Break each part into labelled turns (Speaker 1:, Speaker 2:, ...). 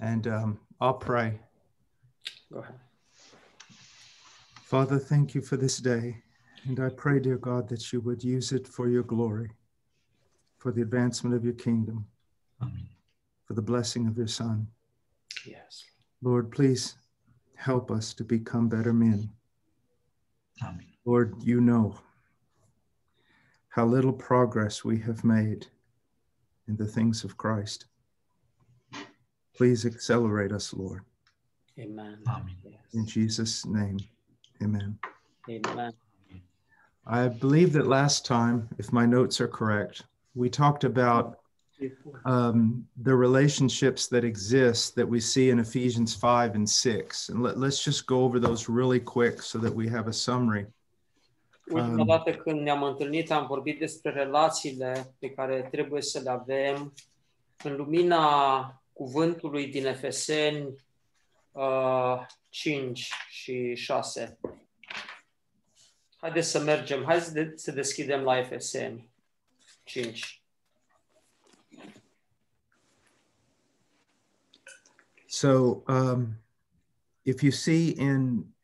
Speaker 1: And um, I'll pray.
Speaker 2: Go ahead.
Speaker 1: Father, thank you for this day. And I pray, dear God, that you would use it for your glory, for the advancement of your kingdom,
Speaker 3: Amin.
Speaker 1: for the blessing of your Son.
Speaker 2: Yes.
Speaker 1: Lord, please help us to become better men.
Speaker 3: Amin.
Speaker 1: Lord, you know how little progress we have made in the things of Christ. Please accelerate us, Lord.
Speaker 2: Amen.
Speaker 3: Amin.
Speaker 1: In Jesus' name, amen.
Speaker 2: Amen.
Speaker 1: I believe that last time, if my notes are correct, we talked about um, the relationships that exist that we see in Ephesians 5 and 6. And let, let's just go over those really quick so that we have a summary.
Speaker 2: Ultima
Speaker 1: Um,
Speaker 2: dată când ne-am întâlnit am vorbit despre relațiile pe care trebuie să le avem în lumina cuvântului din Efeseni uh, 5 și 6. Haideți să mergem, hai să, de- să deschidem la Efeseni 5.
Speaker 1: So um, if you see in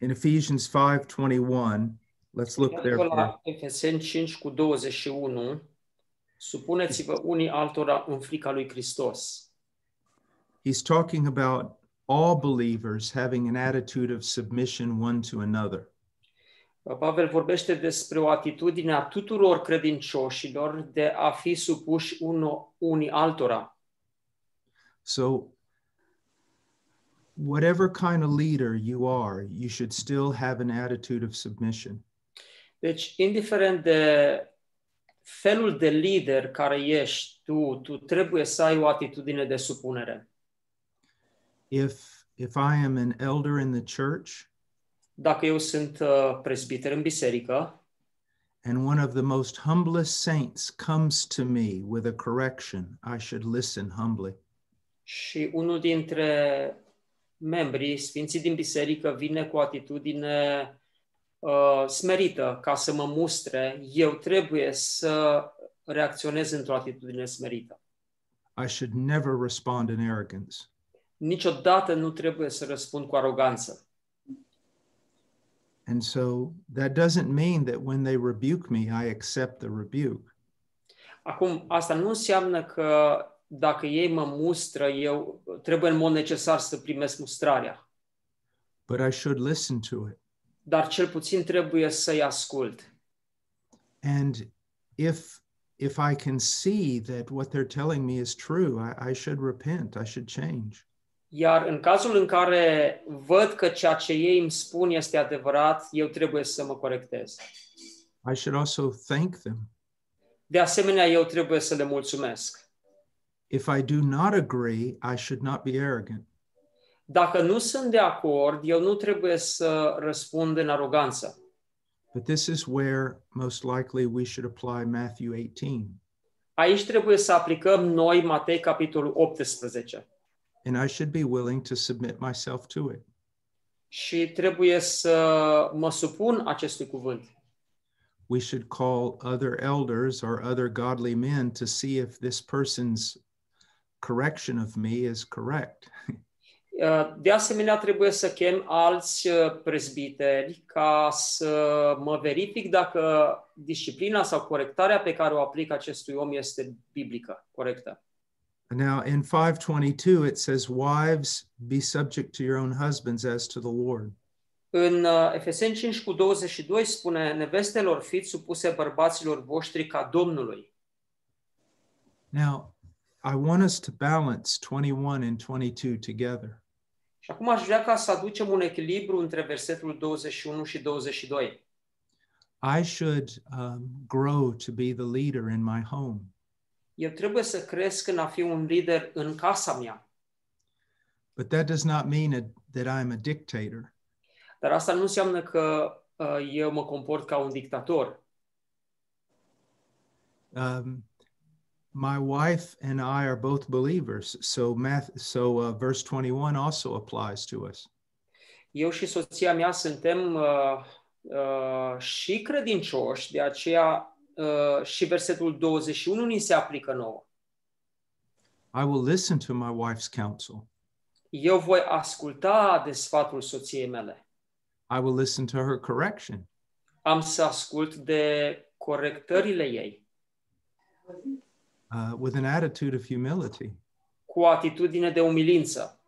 Speaker 1: in Ephesians 5:21, let's look there.
Speaker 2: Dacă
Speaker 1: For,
Speaker 2: la Efeseni 5 cu 21, supuneți-vă unii altora în frica lui Hristos.
Speaker 1: he's talking about all believers having an attitude of submission one to another.
Speaker 2: Pavel vorbește despre o atitudine a tuturor credincioșilor de a fi supuși uno, unii altora.
Speaker 1: So whatever kind of leader you are, you should still have an attitude of submission.
Speaker 2: Deci, indiferent de felul de lider care ești tu, tu trebuie să ai o atitudine de supunere.
Speaker 1: If if I am an elder in the church
Speaker 2: Dacă eu sunt uh, presbiter în biserică
Speaker 1: and one of the most humblest saints comes to me with a correction, I should listen humbly.
Speaker 2: și unul dintre membrii sfinții din biserică vine cu o atitudine uh, smerită ca să mă mustre, eu trebuie să reacționez într-o atitudine smerită.
Speaker 1: I should never respond in arrogance.
Speaker 2: Niciodată nu trebuie să răspund cu aroganță.
Speaker 1: And so that doesn't mean that when they rebuke me, I accept the rebuke.
Speaker 2: Acum, asta nu înseamnă că dacă ei mă mustră, eu trebuie în mod necesar să primesc mustrarea.
Speaker 1: But I should listen to it.
Speaker 2: Dar cel puțin trebuie să-i ascult.
Speaker 1: And if if I can see that what they're telling me is true, I, I should repent. I should change.
Speaker 2: Iar în cazul în care văd că ceea ce ei îmi spun este adevărat, eu trebuie să mă corectez.
Speaker 1: I should also thank them.
Speaker 2: De asemenea, eu trebuie să le mulțumesc.
Speaker 1: If I do not agree, I should not be arrogant.
Speaker 2: Dacă nu sunt de acord, eu nu trebuie să răspund în aroganță.
Speaker 1: But this is where most likely we should apply Matthew 18.
Speaker 2: Aici trebuie să aplicăm noi Matei capitolul 18
Speaker 1: And I should be willing to submit myself to it.
Speaker 2: și trebuie să mă supun acestui cuvânt.
Speaker 1: We should call other elders or other godly men to see if this person's correction of me is correct.
Speaker 2: De asemenea, trebuie să chem alți uh, prezbiteri ca să mă verific dacă disciplina sau corectarea pe care o aplic acestui om este biblică, corectă.
Speaker 1: Now, in 522, it says, Wives, be subject to your own husbands as to the Lord.
Speaker 2: În uh, Efeseni 5 cu 22 spune, nevestelor fiți supuse bărbaților voștri ca Domnului.
Speaker 1: Now, I want us to balance 21 and 22 together.
Speaker 2: Și acum aș vrea ca să aducem un echilibru între versetul 21 și 22.
Speaker 1: Și should um, grow to be the leader in my home.
Speaker 2: Eu trebuie să cresc în a fi un lider în casa mea.
Speaker 1: But that does not mean a, that I'm a dictator.
Speaker 2: Dar asta nu înseamnă că uh, eu mă comport ca un dictator.
Speaker 1: Um, my wife and I are both believers, so math, so uh, verse 21 also applies to us.
Speaker 2: Eu și soția mea suntem uh, uh, și credincioși, de aceea uh, și versetul 21 ni se aplică nouă.
Speaker 1: I will listen to my wife's counsel.
Speaker 2: Eu voi asculta de sfatul soției mele.
Speaker 1: I will listen to her correction.
Speaker 2: Am să ascult de corectările ei
Speaker 1: uh, with an attitude of humility.
Speaker 2: cu o atitudine de umilință.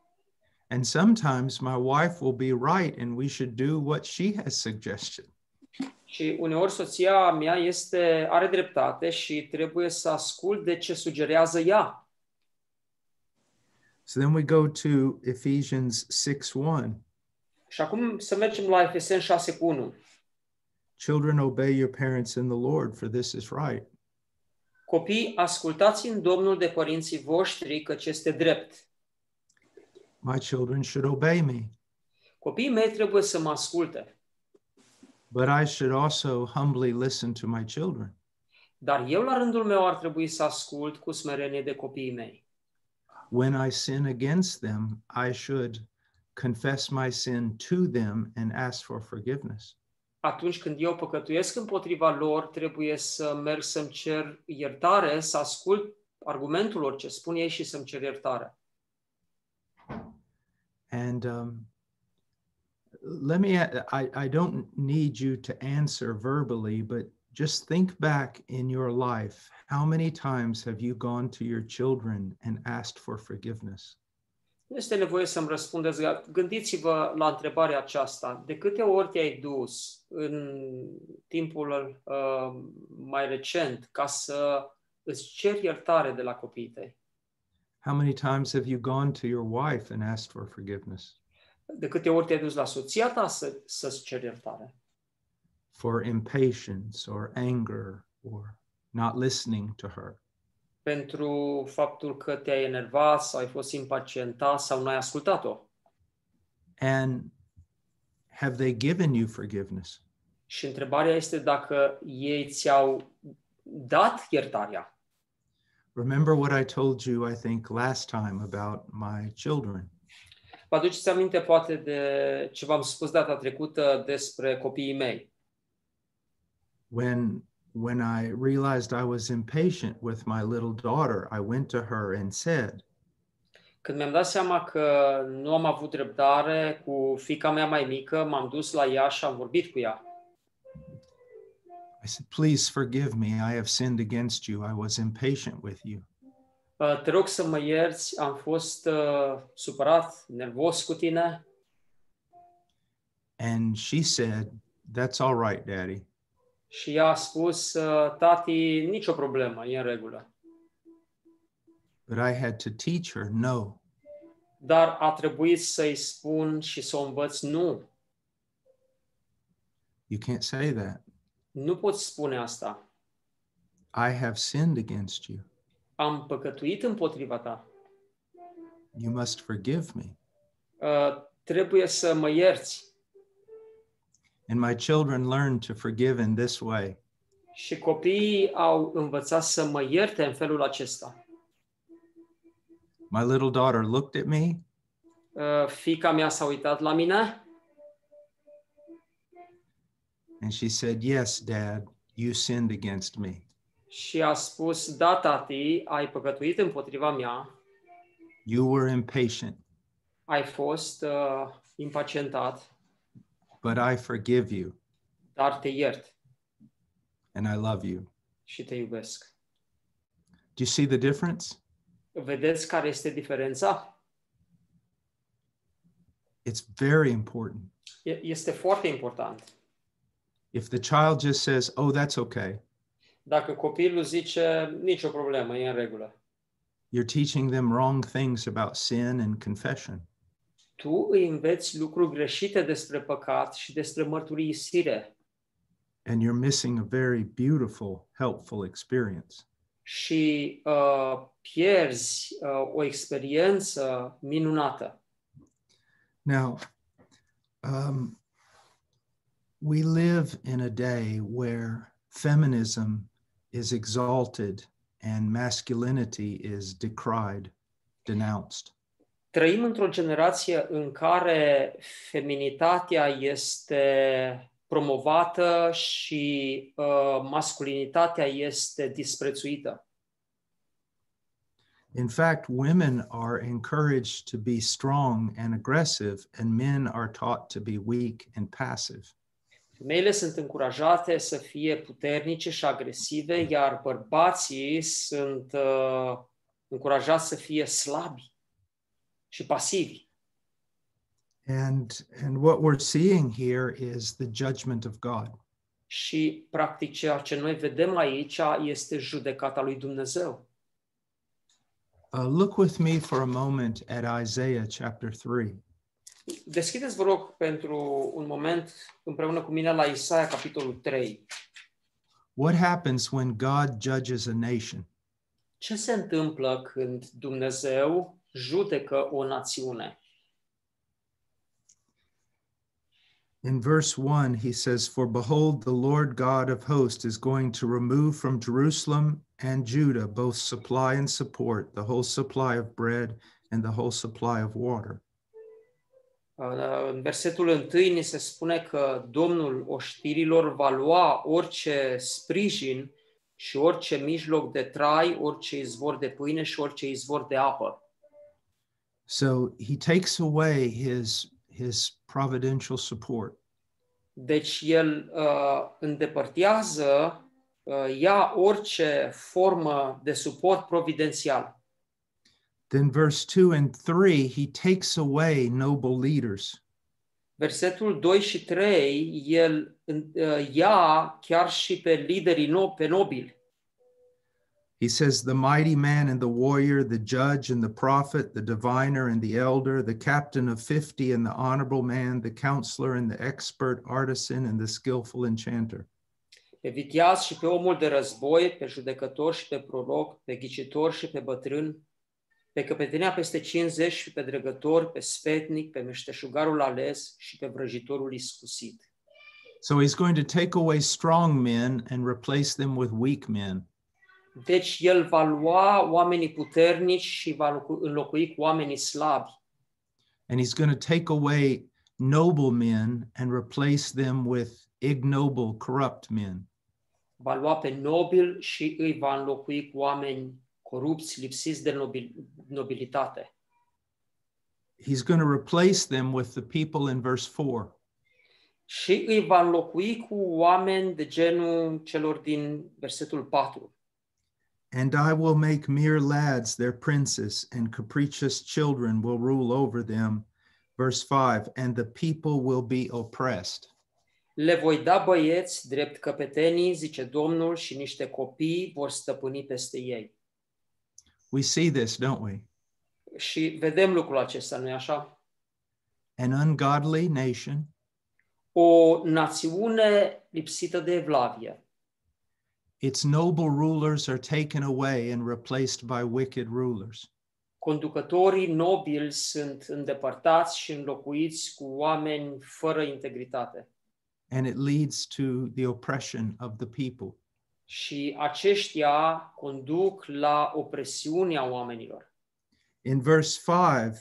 Speaker 1: And sometimes my wife will be right and we should do what she has suggested.
Speaker 2: Și uneori soția mea este, are dreptate și trebuie să ascult de ce sugerează ea.
Speaker 1: So then we go to Ephesians 6 1.
Speaker 2: Și acum să mergem la Efeseni 6 cu 1.
Speaker 1: Children, obey your parents in the Lord, for this is right.
Speaker 2: Copii, ascultați în Domnul de părinții voștri, căci este drept.
Speaker 1: My children should obey me,
Speaker 2: Copiii mei trebuie să mă asculte,
Speaker 1: but I should also humbly listen to my children.
Speaker 2: dar eu la rândul meu ar trebui să ascult cu smerenie de copiii mei.
Speaker 1: When I sin against them, I should confess my sin to them and ask for forgiveness.
Speaker 2: Atunci când eu păcătuiesc împotriva lor, trebuie să merg să-mi cer iertare, să ascult argumentul lor, ce spun ei și să-mi cer iertare.
Speaker 1: And um, let me, I, I don't need you to answer verbally, but just think back in your life. How many times have you gone to your children and asked for forgiveness?
Speaker 2: Nu este nevoie să-mi răspundeți. dar Gândiți-vă la întrebarea aceasta. De câte ori te-ai dus în timpul uh, mai recent ca să îți ceri iertare de la copiii tăi?
Speaker 1: How many times have you gone to your wife and asked for forgiveness
Speaker 2: De câte ori te-ai dus la soția ta să, să-ți ceri iertare?
Speaker 1: for impatience or anger or not listening to her?
Speaker 2: Pentru faptul că te-ai enervat sau ai fost impacientat sau n-ai ascultat-o?
Speaker 1: And have they given you forgiveness?
Speaker 2: Și întrebarea este dacă ei ți-au dat iertarea.
Speaker 1: Remember what I told you, I think, last time about my children.
Speaker 2: Vă aduceți aminte poate de ce v-am spus data trecută despre copiii mei.
Speaker 1: When when I realized I was impatient with my little daughter, I went to her and said,
Speaker 2: Când mi-am dat seama că nu am avut răbdare cu fica mea mai mică, m-am dus la ea și am vorbit cu ea.
Speaker 1: I said, Please forgive me. I have sinned against you. I was impatient with you.
Speaker 2: Uh, Te rog să mă ierți, am fost uh, supărat, nervos cu tine.
Speaker 1: And she said, That's all right, Daddy.
Speaker 2: Și ea a spus, uh, tati, nicio problemă, e în regulă.
Speaker 1: But I had to teach her, No,
Speaker 2: Dar a trebuit să-i spun și să o învăț, nu,
Speaker 1: you can't say that.
Speaker 2: nu poți spune asta.
Speaker 1: I have sinned against you.
Speaker 2: Am păcătuit împotriva ta.
Speaker 1: You must forgive me.
Speaker 2: Uh, trebuie să mă ierți.
Speaker 1: And my children learned to forgive in this way.
Speaker 2: Și copiii au învățat să mă ierte în felul acesta.
Speaker 1: My little daughter looked at me
Speaker 2: Uh, fica mea s-a uitat la mine
Speaker 1: and she said, Yes, Dad, you sinned against me.
Speaker 2: și a spus, da, tati, ai păcătuit împotriva mea,
Speaker 1: You were impatient,
Speaker 2: ai fost uh, impacientat,
Speaker 1: but I forgive you
Speaker 2: dar te iert
Speaker 1: and I love you.
Speaker 2: și te iubesc.
Speaker 1: Do you see the difference?
Speaker 2: Vedeți care este diferența?
Speaker 1: It's very important.
Speaker 2: Este foarte important.
Speaker 1: If the child just says, Oh, that's okay,
Speaker 2: Dacă copilul zice, nicio problemă, e în regulă.
Speaker 1: you're teaching them wrong things about sin and confession.
Speaker 2: Tu îi înveți lucruri greșite despre păcat și despre mărturisire
Speaker 1: And you're missing a very beautiful, helpful experience.
Speaker 2: și uh, pierzi uh, o experiență minunată.
Speaker 1: Now, um, we live in a day where feminism is exalted and masculinity is decried, denounced.
Speaker 2: Trăim într-o generație în care feminitatea este promovată și uh, masculinitatea este disprețuită.
Speaker 1: In fact, women are encouraged to be strong and aggressive, and men are taught to be weak and passive.
Speaker 2: Femeile sunt încurajate să fie puternice și agresive, iar bărbații sunt uh, încurajați să fie slabi și pasivi.
Speaker 1: And, and what we're seeing here is the judgment of God.
Speaker 2: Și, practic, ceea ce noi vedem aici este judecata lui Dumnezeu.
Speaker 1: Uh, look with me for a moment at Isaiah chapter 3.
Speaker 2: Deschideți, vă rog, pentru un moment împreună cu mine la Isaia, capitolul 3.
Speaker 1: What happens when God judges a nation?
Speaker 2: Ce se întâmplă când Dumnezeu judecă o națiune?
Speaker 1: In verse 1, he says, For behold, the Lord God of hosts is going to remove from Jerusalem and Judah both supply and support, the whole supply of bread and the whole supply of water.
Speaker 2: Uh, În versetul 1 ni se spune că Domnul oștirilor va lua orice sprijin și orice mijloc de trai, orice izvor de pâine și orice izvor de apă.
Speaker 1: So he takes away his, his providential support.
Speaker 2: Deci el uh, îndepărtează, uh, ia orice formă de suport providențial.
Speaker 1: Then, verse 2 and 3, he takes away noble leaders.
Speaker 2: Versetul 2 și 3, el uh, ia chiar și pe liderii no, pe nobili.
Speaker 1: He says, The mighty man and the warrior, the judge and the prophet, the diviner and the elder, the captain of 50 and the honorable man, the counselor and the expert artisan and the skillful enchanter.
Speaker 2: pe viteaz și pe omul de război, pe judecător și pe proroc, pe ghicitor și pe bătrân, pe peste 50 și pe dregător, pe sfetnic, pe meșteșugarul ales și pe vrăjitorul iscusit.
Speaker 1: So he's going to take away strong men and replace them with weak men.
Speaker 2: Deci el va lua oamenii puternici și va locu- înlocui cu oamenii slabi.
Speaker 1: And he's going to take away noble men and replace them with ignoble, corrupt men.
Speaker 2: Va lua pe nobil și îi va înlocui cu oameni corupți, lipsiți de nobil, nobilitate.
Speaker 1: He's going to replace them with the people in verse 4.
Speaker 2: Și îi va înlocui cu oameni de genul celor din versetul 4.
Speaker 1: And I will make mere lads their princes, and capricious children will rule over them. Verse 5 And the people will be oppressed.
Speaker 2: Le voi da băieți drept căpetenii, zice Domnul, și niște copii vor stăpâni peste ei.
Speaker 1: We see this, don't we?
Speaker 2: Și vedem lucrul acesta, nu-i așa?
Speaker 1: An ungodly nation
Speaker 2: O națiune lipsită de evlavie.
Speaker 1: Its noble rulers are taken away and replaced by wicked rulers.
Speaker 2: Conducătorii nobili sunt îndepărtați și înlocuiți cu oameni fără integritate.
Speaker 1: And it leads to the oppression of the people.
Speaker 2: Și aceștia conduc la opresiunea oamenilor.
Speaker 1: In verse 5,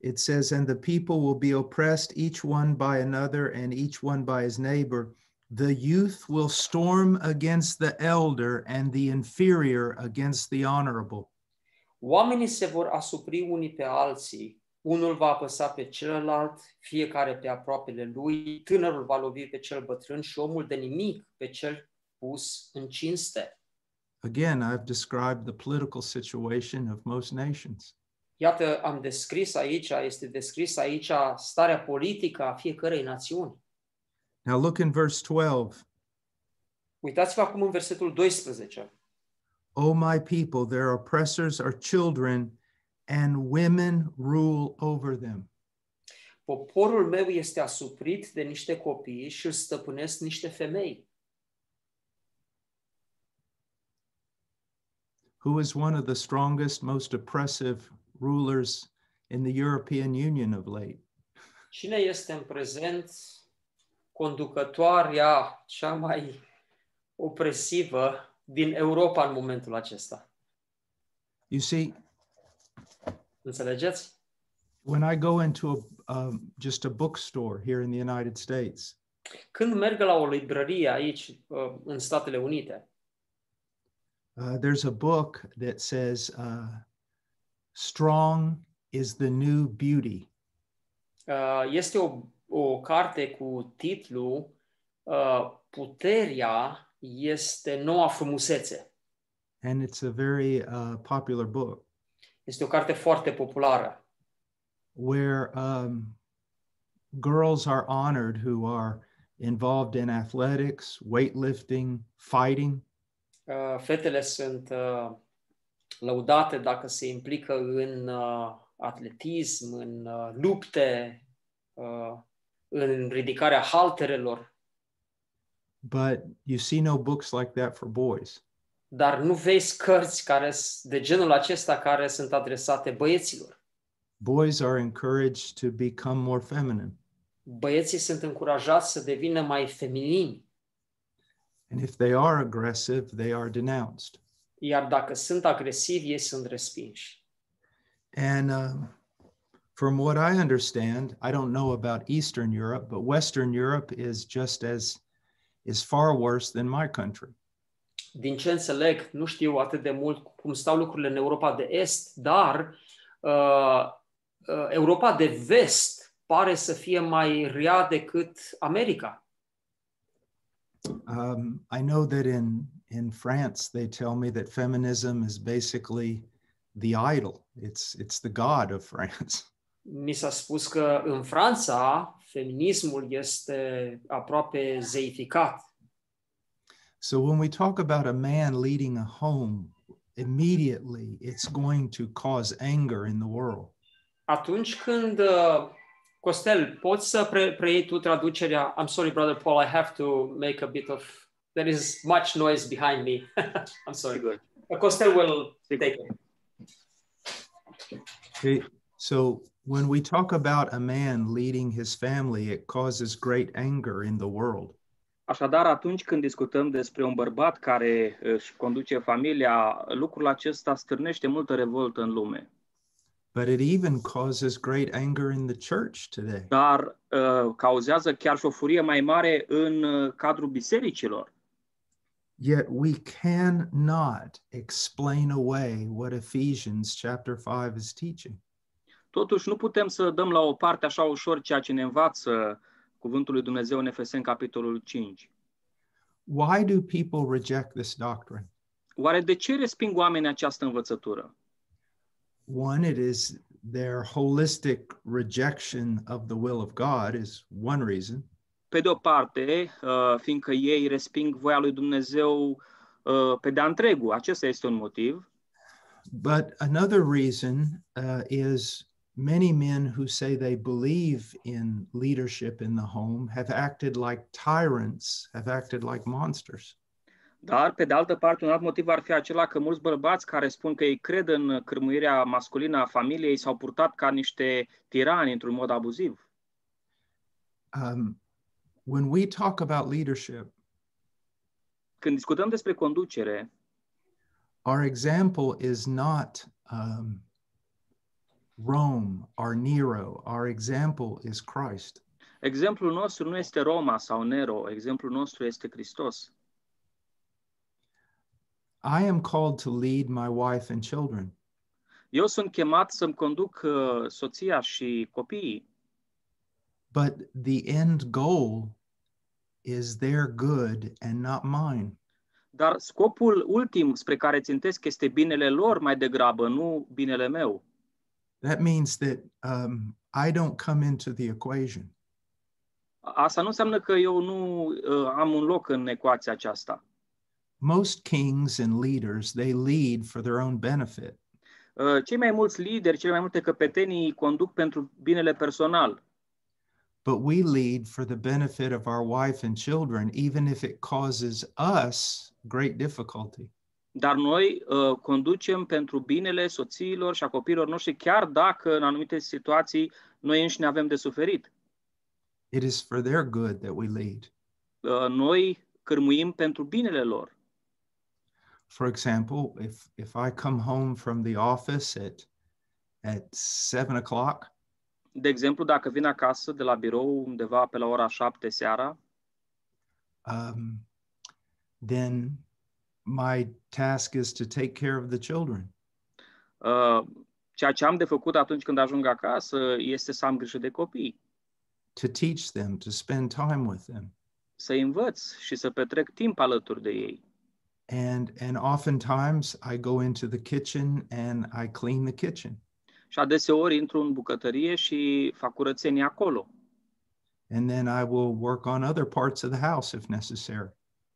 Speaker 1: it says, And the people will be oppressed, each one by another, and each one by his neighbor. The youth will storm against the elder, and the inferior against the honorable.
Speaker 2: Oamenii se vor asupri unii pe alții, unul va apăsa pe celălalt, fiecare pe aproapele lui, tânărul va lovi pe cel bătrân și omul de nimic pe cel pus în cinste.
Speaker 1: Again, I've described the political situation of most nations.
Speaker 2: Iată, am descris aici, este descris aici starea politică a fiecărei națiuni.
Speaker 1: Now look in verse 12.
Speaker 2: Uitați-vă acum în versetul 12.
Speaker 1: O my people, their oppressors are children, and women rule over them.
Speaker 2: Poporul meu este asuprit de niște copii și îl stăpânesc niște femei.
Speaker 1: Who is one of the strongest, most oppressive rulers in the European Union of late?
Speaker 2: Cine este în prezent conducătoarea cea mai opresivă din Europa în momentul acesta?
Speaker 1: You see,
Speaker 2: Înțelegeți?
Speaker 1: when I go into a, um, just a bookstore here in the United States,
Speaker 2: Când merg la o librărie aici, uh, în Statele Unite,
Speaker 1: uh, there's a book that says uh, Strong is the new beauty.
Speaker 2: Uh, este o, o carte cu titlu uh, Puterea este noua frumusețe.
Speaker 1: And it's a very uh, popular book
Speaker 2: Este o carte foarte populară.
Speaker 1: where um, girls are honored who are involved in athletics, weightlifting, fighting.
Speaker 2: Uh, fetele sunt uh, lăudate dacă se implică în uh, atletism, în uh, lupte, uh, în ridicarea halterelor,
Speaker 1: But you see no books like that for boys.
Speaker 2: dar nu vezi cărți care, s- de genul acesta care sunt adresate băieților.
Speaker 1: Boys are encouraged to become more feminine.
Speaker 2: Băieții sunt încurajați să devină mai feminini,
Speaker 1: And if they are aggressive, they are denounced.
Speaker 2: iar dacă sunt agresivi, ei sunt respinși.
Speaker 1: And um, from what I understand, I don't know about Eastern Europe, but Western Europe is just as is far worse than my country.
Speaker 2: din ce înțeleg, nu știu atât de mult cum stau lucrurile în Europa de Est, dar uh, uh, Europa de Vest pare să fie mai rea decât America.
Speaker 1: Um, I know that in in France they tell me that feminism is basically the idol. It's it's the god of France.
Speaker 2: Mi s-a spus că în Franța feminismul este aproape zeificat.
Speaker 1: So when we talk about a man leading a home, immediately it's going to cause anger in the world.
Speaker 2: Atunci când uh, Costel, poți să pre- preiei tu traducerea? I'm sorry, brother Paul, I have to make a bit of there is much noise behind me. I'm sorry.
Speaker 4: Sigur.
Speaker 2: Uh, Costel will
Speaker 4: Sigur.
Speaker 2: take it.
Speaker 1: Okay, so when we talk about a man leading his family, it causes great anger in the world.
Speaker 4: Așadar, atunci când discutăm despre un bărbat care își conduce familia, lucrul acesta stârnește multă revoltă în lume.
Speaker 1: But it even causes great anger in the church today.
Speaker 4: Dar uh, cauzează chiar și o furie mai mare în uh, cadrul bisericilor.
Speaker 1: Yet we cannot explain away what Ephesians chapter 5 is teaching.
Speaker 4: Totuși, nu putem să dăm la o parte așa ușor ceea ce ne învață Cuvântul lui Dumnezeu în Efeseni, capitolul 5.
Speaker 1: Why do people reject this doctrine?
Speaker 4: Oare de ce resping oamenii această învățătură?
Speaker 1: One, it is their holistic rejection of the will of God, is one reason.
Speaker 4: Pe de o parte, uh, fiindcă ei resping voia lui Dumnezeu uh, pe de-a întregul. Acesta este un motiv.
Speaker 1: But another reason uh, is many men who say they believe in leadership in the home have acted like tyrants, have acted like monsters.
Speaker 4: Dar, pe de altă parte, un alt motiv ar fi acela că mulți bărbați care spun că ei cred în cârmuirea masculină a familiei s-au purtat ca niște tirani într-un mod abuziv.
Speaker 1: Um, when we talk about leadership,
Speaker 4: Când discutăm despre conducere,
Speaker 1: our example is not um, Rome or Nero. Our example is Christ.
Speaker 4: exemplul nostru nu este Roma sau Nero, exemplul nostru este Hristos.
Speaker 1: I am called to lead my wife and children,
Speaker 4: Eu sunt chemat să-mi conduc uh, soția și copiii,
Speaker 1: but the end goal is their good and not mine.
Speaker 4: dar scopul ultim spre care țintesc este binele lor mai degrabă, nu binele meu.
Speaker 1: That means that um, I don't come into the equation.
Speaker 4: Asta nu înseamnă că eu nu uh, am un loc în ecuația aceasta.
Speaker 1: Most kings and leaders, they lead for their own benefit.
Speaker 4: Uh, Cei mai mulți lideri, cele mai multe căpetenii conduc pentru binele personal,
Speaker 1: but we lead for the benefit of our wife and children, even if it causes us great difficulty.
Speaker 4: Dar noi uh, conducem pentru binele soțiilor și a copiilor noștri, chiar dacă în anumite situații noi înșine avem de suferit.
Speaker 1: It is for their good that we lead.
Speaker 4: Uh, noi cârmuim pentru binele lor.
Speaker 1: For example, if if I come home from the office at at seven o'clock
Speaker 4: De exemplu, dacă vin acasă de la birou undeva pe la ora 7 seara,
Speaker 1: um, then my task is to take care of the children.
Speaker 4: uh, Ceea ce am de făcut atunci când ajung acasă este să am grijă de copii,
Speaker 1: to teach them, to spend time with them.
Speaker 4: să învăț și să petrec timp alături de ei.
Speaker 1: And and oftentimes I go into the kitchen and I clean the kitchen.
Speaker 4: Și adeseori intru în bucătărie și fac curățenie acolo.
Speaker 1: And then I will work on other parts of the house if necessary.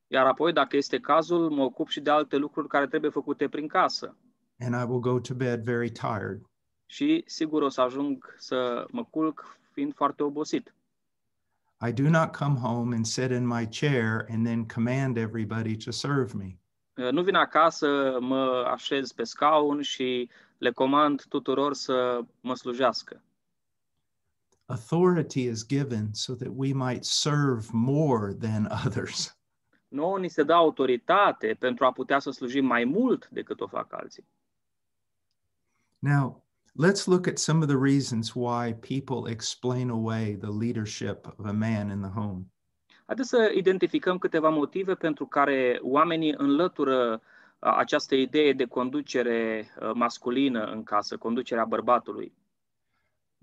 Speaker 4: Iar apoi, dacă este cazul, mă ocup și de alte lucruri care trebuie făcute prin casă.
Speaker 1: And I will go to bed very tired.
Speaker 4: Și sigur o să ajung să mă culc fiind foarte obosit.
Speaker 1: I do not come home and sit in my chair and then command everybody to serve me.
Speaker 4: Uh, Nu vin acasă, mă așez pe scaun și le comand tuturor să mă slujească.
Speaker 1: Authority is given so that we might serve more than others.
Speaker 4: Nouă ni se dă autoritate pentru a putea să slujim mai mult decât o fac alții.
Speaker 1: Now, let's look at some of the reasons why people explain away the leadership of a man in the home.
Speaker 4: Haideți să identificăm câteva motive pentru care oamenii înlătură uh, această idee de conducere uh, masculină în casă, conducerea bărbatului.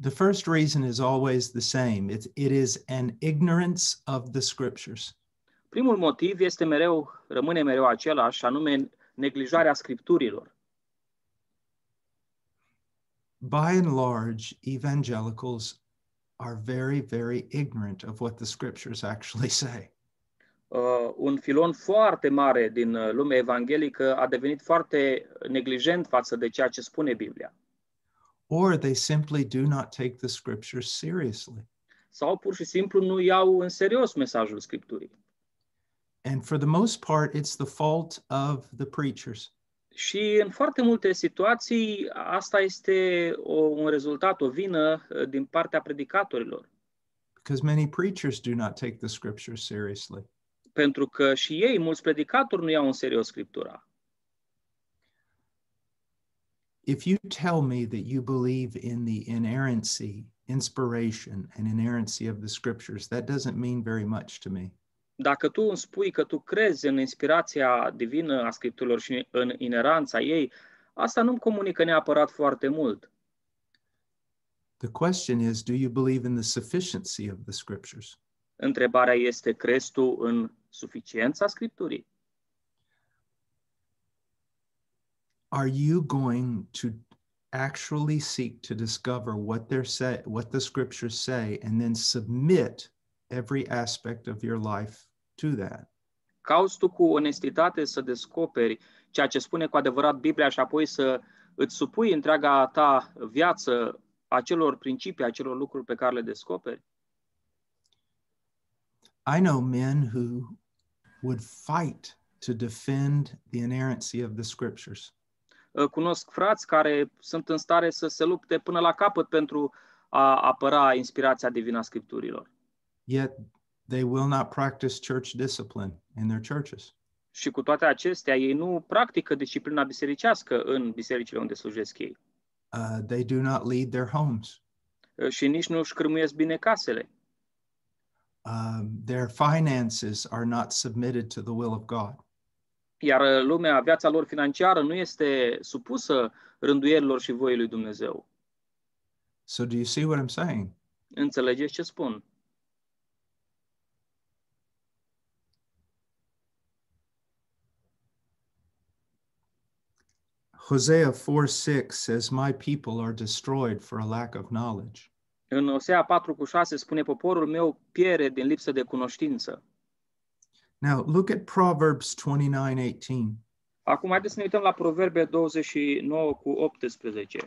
Speaker 1: The first reason is always the same it's, it is an ignorance of the scriptures.
Speaker 4: Primul motiv este mereu, rămâne mereu același, anume neglijarea scripturilor.
Speaker 1: By and large, evangelicals are very, very ignorant of what the scriptures actually say.
Speaker 4: Uh, un filon foarte mare din uh, lumea evanghelică a devenit foarte neglijent față de ceea ce spune Biblia.
Speaker 1: Or they simply do not take the scriptures seriously.
Speaker 4: Sau pur și simplu nu iau în serios mesajul Scripturii.
Speaker 1: And for the most part, it's the fault of the preachers.
Speaker 4: Și în foarte multe situații asta este o, un rezultat, o vină uh, din partea predicatorilor.
Speaker 1: because many preachers do not take the scriptures seriously.
Speaker 4: Pentru că și ei, mulți predicatori, nu iau în serios Scriptura.
Speaker 1: If you tell me that you believe in the inerrancy, inspiration, and inerrancy of the scriptures, that doesn't mean very much to me.
Speaker 4: Dacă tu îmi spui că tu crezi în inspirația divină a Scripturilor și în ineranța ei, asta nu-mi comunică neapărat foarte mult.
Speaker 1: The question is do you believe in the sufficiency of the scriptures?
Speaker 4: Întrebarea este, crezi tu în suficiența Scripturii?
Speaker 1: Are you going to actually seek to discover what they're say, what the scriptures say and then submit every aspect of your life to that?
Speaker 4: Cauți tu cu onestitate să descoperi ceea ce spune cu adevărat Biblia și apoi să îți supui întreaga ta viață acelor principii, acelor lucruri pe care le descoperi?
Speaker 1: I know men who would fight to defend the inerrancy of the scriptures.
Speaker 4: Uh, Cunosc frați care sunt în stare să se lupte până la capăt pentru a apăra inspirația divină a Scripturilor.
Speaker 1: yet they will not practice church discipline in their churches.
Speaker 4: Și cu toate acestea, ei nu practică disciplina bisericească în bisericile unde slujesc ei.
Speaker 1: Uh, they do not lead their homes.
Speaker 4: Uh, Și nici nu își cârmuiesc bine casele.
Speaker 1: Um, their finances are not submitted to the will of God.
Speaker 4: Iar uh, lumea, viața lor financiară nu este supusă rânduierilor și voii lui Dumnezeu.
Speaker 1: So, do you see what I'm saying?
Speaker 4: Înțelegeți ce spun?
Speaker 1: Hosea 4 6 says, My people are destroyed for a lack of knowledge.
Speaker 4: În Osea 4 cu 6 spune, poporul meu piere din lipsă de cunoștință.
Speaker 1: Now, look at Proverbs 29 18.
Speaker 4: Acum haideți să ne uităm la Proverbe 29 cu 18.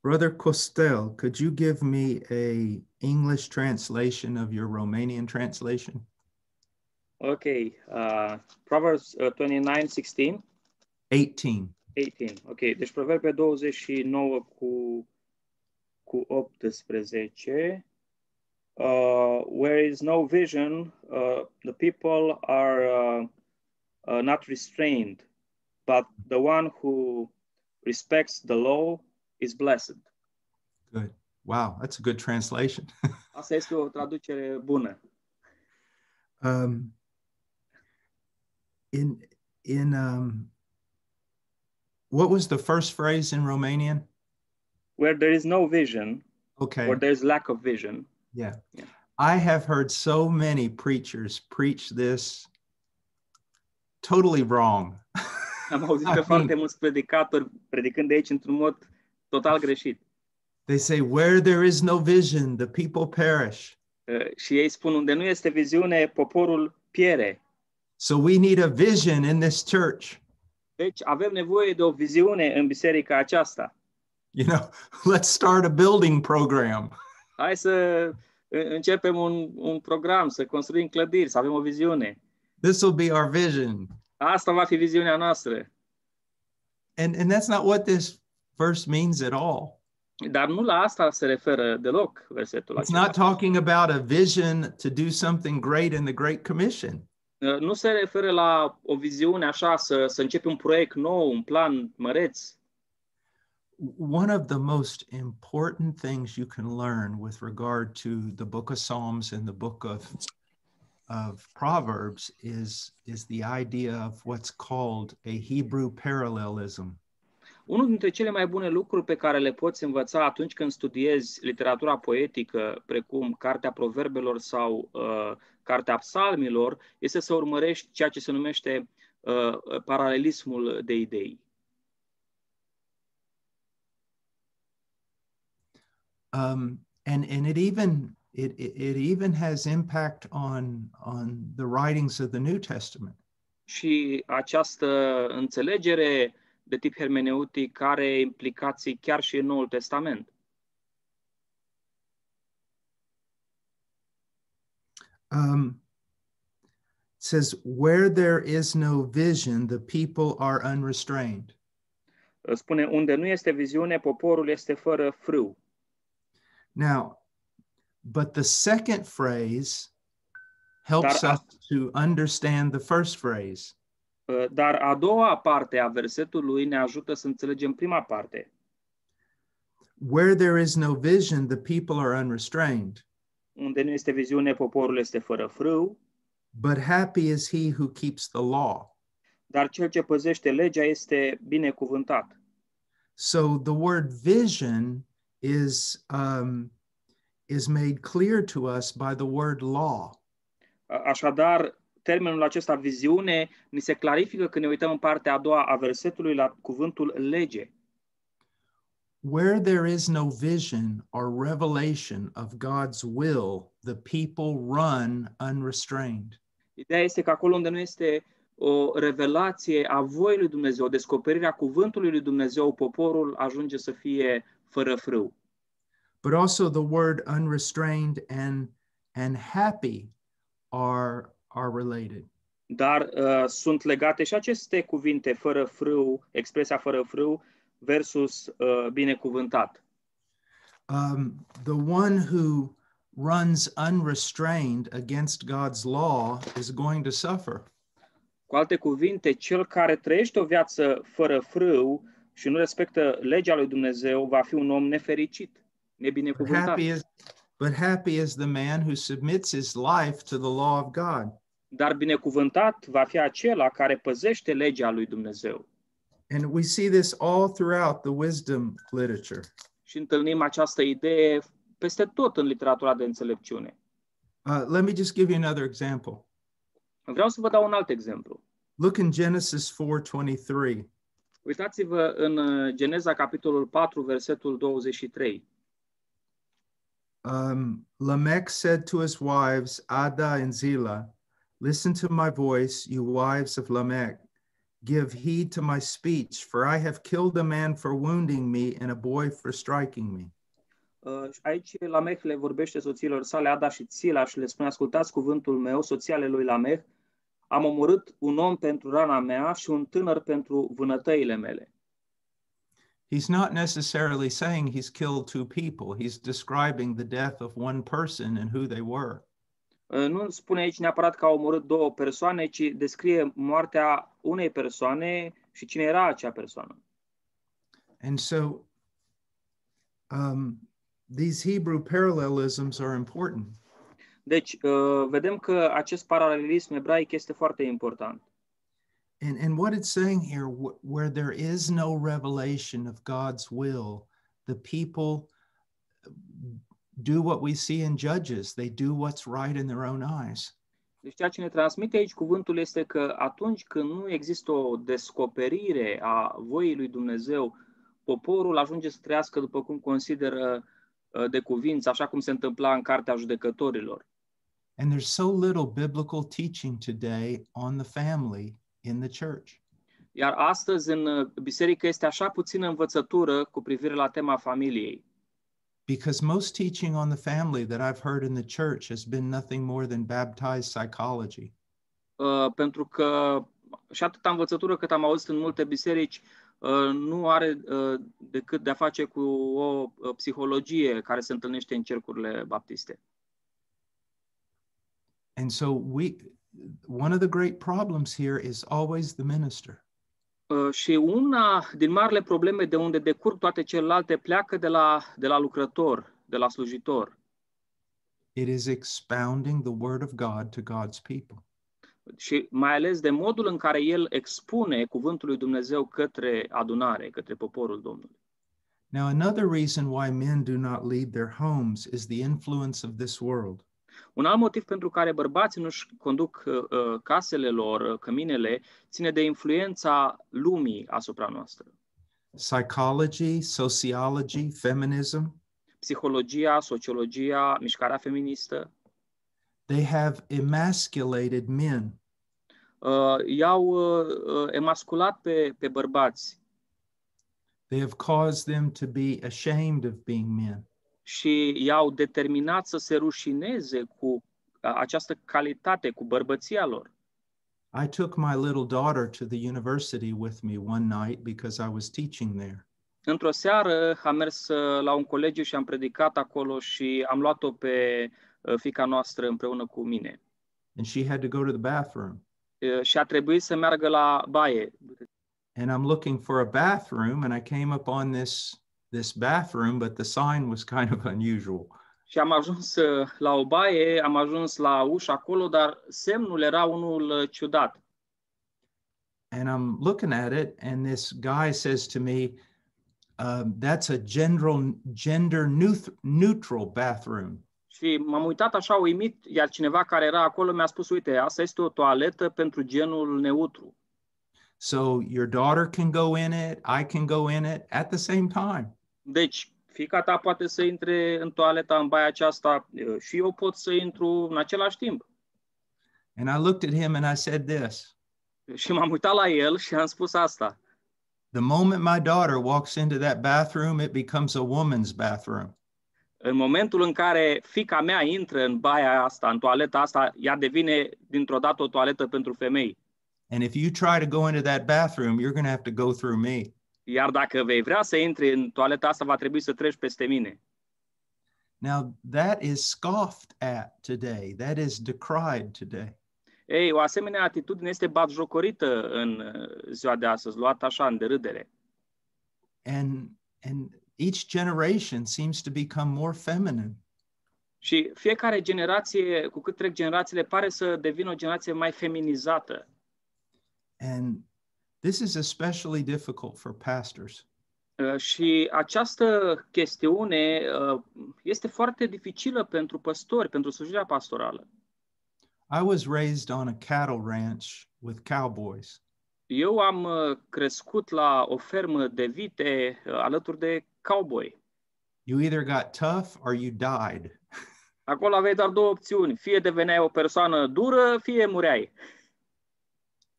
Speaker 1: Brother Costel, could you give me a English translation of your Romanian translation?
Speaker 4: Ok, uh, Proverbs uh, 29, 16,
Speaker 1: 18.
Speaker 4: 18. Ok, deci Proverbe 29 cu, cu 18. Uh, where is no vision, uh, the people are uh, uh, not restrained, but the one who respects the law is blessed.
Speaker 1: Good. Wow, that's a good translation.
Speaker 4: Asta este o traducere bună.
Speaker 1: um, in in um, what was the first phrase in Romanian?
Speaker 4: Where there is no vision,
Speaker 1: Okay.
Speaker 4: or there is lack of vision,
Speaker 1: Yeah.
Speaker 4: Yeah.
Speaker 1: I have heard so many preachers preach this totally wrong.
Speaker 4: am auzit pe foarte mulți predicatori predicând aici într-un mod total greșit.
Speaker 1: They say, where there is no vision, the people perish.
Speaker 4: Uh, și ei spun, unde nu este viziune, poporul piere.
Speaker 1: So we need a vision in this church.
Speaker 4: Deci avem nevoie de o viziune în biserica aceasta.
Speaker 1: You know, let's start a building program.
Speaker 4: Hai să începem un, un program, să construim clădiri, să avem o viziune.
Speaker 1: This will be our vision.
Speaker 4: Asta va fi viziunea noastră.
Speaker 1: And and that's not what this verse means at all.
Speaker 4: Dar nu la asta se referă deloc versetul
Speaker 1: It's
Speaker 4: acesta.
Speaker 1: not talking about a vision to do something great in the Great Commission.
Speaker 4: Uh, Nu se referă la o viziune așa, să, să începi un proiect nou, un plan măreț.
Speaker 1: One of the most important things you can learn with regard to the book of Psalms and the book of of Proverbs is is the idea of what's called a Hebrew parallelism.
Speaker 4: Unul dintre cele mai bune lucruri pe care le poți învăța atunci când studiezi literatura poetică, precum Cartea Proverbelor sau uh, Cartea Psalmilor, este să urmărești ceea ce se numește uh, paralelismul de idei.
Speaker 1: um, and and it even it, it it even has impact on on the writings of the New Testament.
Speaker 4: Și această înțelegere de tip hermeneutic are implicații chiar și în Noul Testament.
Speaker 1: Um, it says, "Where there is no vision, the people are unrestrained."
Speaker 4: Spune, unde nu este viziune, poporul este fără frâu.
Speaker 1: Now, but the second phrase helps
Speaker 4: Dar-
Speaker 1: us to understand the first phrase.
Speaker 4: Uh, Dar a doua parte a versetului ne ajută să înțelegem prima parte.
Speaker 1: Where there is no vision, the people are unrestrained.
Speaker 4: Unde nu este viziune, poporul este fără frâu,
Speaker 1: But happy is he who keeps the law.
Speaker 4: dar cel ce păzește legea este binecuvântat.
Speaker 1: So the word vision is um, is made clear to us by the word law.
Speaker 4: A- Așadar, termenul acesta viziune ni se clarifică când ne uităm în partea a doua a versetului la cuvântul lege.
Speaker 1: Where there is no vision or revelation of God's will, the people run unrestrained.
Speaker 4: Ideea este că acolo unde nu este o revelație a voii lui Dumnezeu, o descoperire a cuvântului lui Dumnezeu, poporul ajunge să fie fără frâu.
Speaker 1: But also the word unrestrained and and happy are are related.
Speaker 4: Dar uh, sunt legate și aceste cuvinte fără frâu, expresia fără frâu versus uh, binecuvântat.
Speaker 1: Um, the one who runs unrestrained against God's law is going to suffer.
Speaker 4: Cu alte cuvinte, cel care trăiește o viață fără frâu și nu respectă legea lui Dumnezeu va fi un om nefericit,
Speaker 1: But
Speaker 4: nebinecuvântat.
Speaker 1: happy is but happy is the man who submits his life to the law of God.
Speaker 4: Dar binecuvântat va fi acela care păzește legea lui Dumnezeu.
Speaker 1: And we see this all throughout the wisdom literature.
Speaker 4: Și întâlnim această idee peste tot în literatura de înțelepciune.
Speaker 1: Uh, let me just give you another example.
Speaker 4: Vreau să vă dau un alt exemplu.
Speaker 1: Look in Genesis 4:23.
Speaker 4: Uitați-vă în uh, Geneza, capitolul 4, versetul 23.
Speaker 1: Um, Lamech said to his wives, Ada and Zillah, Listen to my voice, you wives of Lamech. Give heed to my speech, for I have killed a man for wounding me and a boy for striking me.
Speaker 4: Uh, și aici Lamech le vorbește soțiilor sale, Ada și Țila, și le spune, ascultați cuvântul meu, soțiale lui Lamech, am omorât un om pentru rana mea și un tânăr pentru vânătăile mele.
Speaker 1: He's not necessarily saying he's killed two people. He's describing the death of one person and who they were.
Speaker 4: Uh, Nu spune aici neapărat că a omorât două persoane, ci descrie moartea unei persoane și cine era acea persoană.
Speaker 1: And so um, these Hebrew parallelisms are important.
Speaker 4: Deci, uh, vedem că acest paralelism ebraic este foarte important.
Speaker 1: And, and what it's saying here, wh- where there is no revelation of God's will, the people do what we see in Judges. They do what's right in their own eyes.
Speaker 4: Deci ceea ce ne transmite aici cuvântul este că atunci când nu există o descoperire a voii lui Dumnezeu, poporul ajunge să trăiască după cum consideră uh, de cuvință, așa cum se întâmpla în cartea judecătorilor.
Speaker 1: And there's so little biblical teaching today on the family in the church.
Speaker 4: Iar astăzi în uh, biserică este așa puțină învățătură cu privire la tema familiei.
Speaker 1: Because most teaching on the family that I've heard in the church has been nothing more than baptized psychology.
Speaker 4: Uh, pentru că și atâta învățătură cât am auzit în multe biserici uh, nu are uh, decât de a face cu o uh, psihologie care se întâlnește în cercurile baptiste.
Speaker 1: And so we one of the great problems here is always the minister.
Speaker 4: Uh, și una din marile probleme de unde decurg toate celelalte pleacă de la, de la lucrător, de la slujitor.
Speaker 1: It is expounding the word of God to God's people.
Speaker 4: Și mai ales de modul în care el expune cuvântul lui Dumnezeu către adunare, către poporul Domnului.
Speaker 1: Now, another reason why men do not lead their homes is the influence of this world.
Speaker 4: Un alt motiv pentru care bărbații nu-și conduc uh, uh, casele lor, uh, căminele, ține de influența lumii asupra noastră.
Speaker 1: Psychology, sociology, feminism,
Speaker 4: Psihologia, sociologia, mișcarea feministă,
Speaker 1: they have emasculated men.
Speaker 4: uh, i-au uh, uh, emasculat pe, pe bărbați
Speaker 1: They have caused them to be ashamed of being men.
Speaker 4: Și i-au determinat să se rușineze cu uh, această calitate, cu bărbăția lor.
Speaker 1: I took my little daughter to the university with me one night because I was teaching there.
Speaker 4: Într-o seară am mers uh, la un colegiu și am predicat acolo și am luat-o pe uh, fica noastră împreună cu mine.
Speaker 1: And she had to go to the bathroom.
Speaker 4: Uh, Și a trebuit să meargă la baie.
Speaker 1: And I'm looking for a bathroom, and I came upon this this bathroom, but the sign was kind of unusual.
Speaker 4: Și am ajuns uh, la o baie, am ajuns la ușă acolo, dar semnul era unul uh, ciudat.
Speaker 1: And I'm looking at it, and this guy says to me, um, "That's a gender gender neutral bathroom."
Speaker 4: Și m-am uitat așa uimit, iar cineva care era acolo mi-a spus, uite, asta este o toaletă pentru genul neutru.
Speaker 1: So your daughter can go in it, I can go in it at the same time.
Speaker 4: Deci, fica ta poate să intre în toaleta, în baia aceasta uh, și eu pot să intru în același timp.
Speaker 1: And I looked at him and I said this
Speaker 4: Și m-am uitat la el și am spus asta.
Speaker 1: The moment my daughter walks into that bathroom, it becomes a woman's bathroom.
Speaker 4: În momentul în care fica mea intră în baia asta, în toaleta asta, ea devine dintr-o dată o toaletă pentru femei.
Speaker 1: And if you try to go into that bathroom, you're going to have to go through me.
Speaker 4: Iar dacă vei vrea să intri în toaleta asta, va trebui să treci peste mine.
Speaker 1: Now, that is scoffed at today. That is decried today.
Speaker 4: Ei, o asemenea atitudine este batjocorită în uh, ziua de astăzi, luată așa în derâdere.
Speaker 1: And and each generation seems to become more feminine.
Speaker 4: Și fiecare generație, cu cât trec generațiile, pare să devină o generație mai feminizată.
Speaker 1: And this is especially difficult for pastors
Speaker 4: Uh, Și această chestiune uh, este foarte dificilă pentru păstori, pentru slujirea pastorală.
Speaker 1: I was raised on a cattle ranch with cowboys.
Speaker 4: Eu am uh, crescut la o fermă de vite uh, alături de cowboy.
Speaker 1: You either got tough or you died.
Speaker 4: Acolo aveai doar două opțiuni, fie deveneai o persoană dură, fie mureai.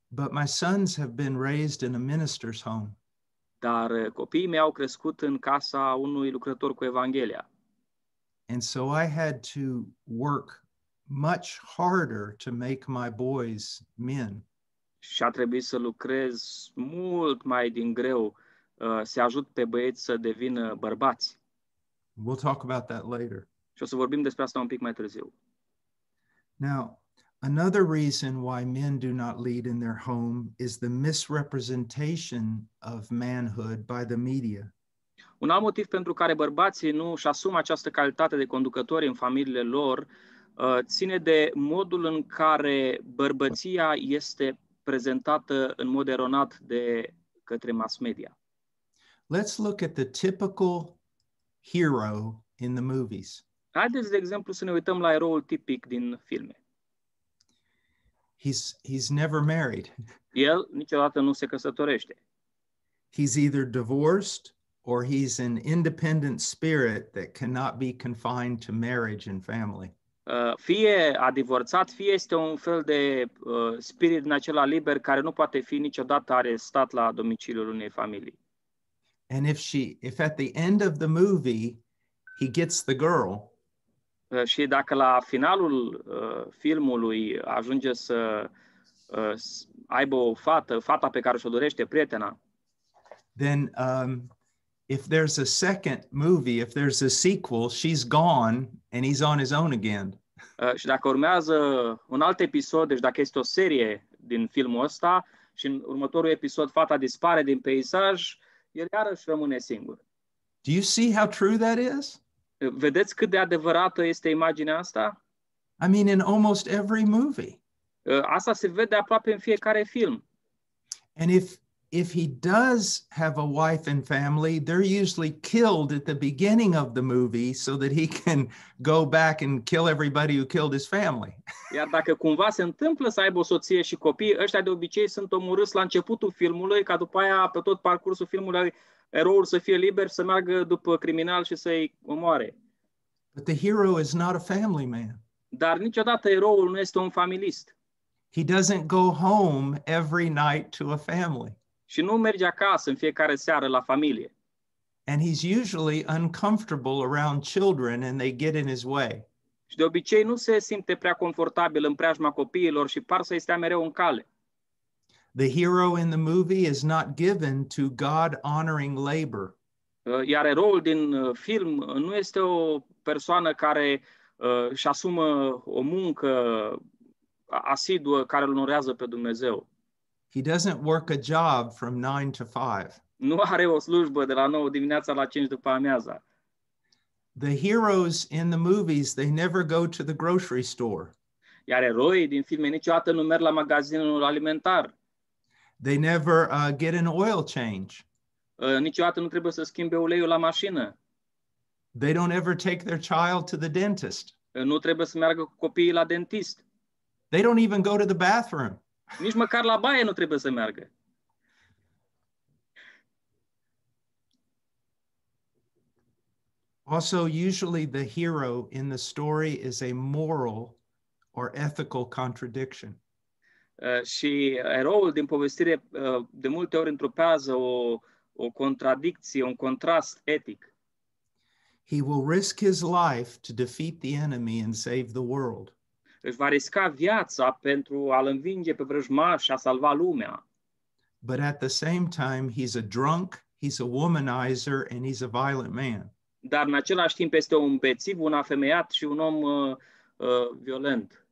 Speaker 1: But my sons have been raised in a minister's home.
Speaker 4: Dar uh, copiii mei au crescut în casa unui lucrător cu Evanghelia.
Speaker 1: And so I had to work much harder to make my boys men.
Speaker 4: Și a trebuit să lucrez mult mai din greu uh, să ajut pe băieți să devină bărbați.
Speaker 1: We'll talk about that later.
Speaker 4: Și o să vorbim despre asta un pic mai târziu.
Speaker 1: Now, another reason why men do not lead in their home is the misrepresentation of manhood by the media.
Speaker 4: Un alt motiv pentru care bărbații nu își asumă această calitate de conducători în familiile lor uh, ține de modul în care bărbăția este prezentată în mod eronat de către mass media.
Speaker 1: Let's look at the typical hero in the movies.
Speaker 4: Haideți, de exemplu, să ne uităm la eroul tipic din filme.
Speaker 1: He's he's never married.
Speaker 4: El niciodată nu se căsătorește.
Speaker 1: He's either divorced or he's an independent spirit that cannot be confined to marriage and family.
Speaker 4: Uh, Fie a divorțat, fie este un fel de uh, spirit din acela liber care nu poate fi niciodată arestat la domiciliul unei familii.
Speaker 1: And if she if at the end of the movie he gets the girl,
Speaker 4: Și dacă la finalul uh, filmului ajunge să uh, s- aibă o fată, fata pe care și-o dorește, prietena,
Speaker 1: then um, if there's a second movie, if there's a sequel, she's gone and he's on his own again.
Speaker 4: Uh, și dacă urmează un alt episod, deci dacă este o serie din filmul ăsta și în următorul episod fata dispare din peisaj, el iarăși rămâne singur.
Speaker 1: Do you see how true that is?
Speaker 4: Uh, Vedeți cât de adevărată este imaginea asta?
Speaker 1: I mean, in almost every movie.
Speaker 4: Uh, Asta se vede aproape în fiecare film.
Speaker 1: And if if he does have a wife and family, they're usually killed at the beginning of the movie so that he can go back and kill everybody who killed his family.
Speaker 4: Iar dacă cumva se întâmplă să aibă o soție și copii, ăștia de obicei sunt omorâți la începutul filmului, ca după aia, pe tot parcursul filmului, eroul să fie liber, să meargă după criminal și să-i omoare.
Speaker 1: But the hero is not a family man.
Speaker 4: Dar niciodată eroul nu este un familist.
Speaker 1: He doesn't go home every night to a family.
Speaker 4: Și nu merge acasă în fiecare seară la familie.
Speaker 1: And he's usually uncomfortable around children and they get in his way.
Speaker 4: Și de obicei nu se simte prea confortabil în preajma copiilor și par să-i stea mereu în cale.
Speaker 1: The hero in the movie is not given to God honoring labor.
Speaker 4: Uh, Iar eroul din uh, film uh, nu este o persoană care uh, își asumă o muncă asiduă care îl onorează pe Dumnezeu.
Speaker 1: He doesn't work a job from nine to five.
Speaker 4: Nu are o slujbă de la 9 dimineața la 5 după amiaza.
Speaker 1: The heroes in the movies, they never go to the grocery store.
Speaker 4: Iar eroii din filme niciodată nu merg la magazinul alimentar.
Speaker 1: They never uh, get an oil change.
Speaker 4: Uh, Niciodată nu trebuie să schimbe uleiul la mașină.
Speaker 1: They don't ever take their child to the dentist.
Speaker 4: Uh, Nu trebuie să meargă cu copiii la dentist.
Speaker 1: They don't even go to the bathroom.
Speaker 4: Nici măcar la baie nu trebuie să meargă.
Speaker 1: Also, usually the hero in the story is a moral or ethical contradiction.
Speaker 4: Uh, și eroul din povestire uh, de multe ori întrupează o, o contradicție, un contrast etic.
Speaker 1: He will risk his life to defeat the enemy and save the world.
Speaker 4: Își va risca viața pentru a-l învinge pe vrăjmaș și a salva lumea.
Speaker 1: But at the same time, he's a drunk, he's a womanizer, and he's a violent man.
Speaker 4: Dar în același timp este un bețiv, un afemeiat și un om uh, uh, violent.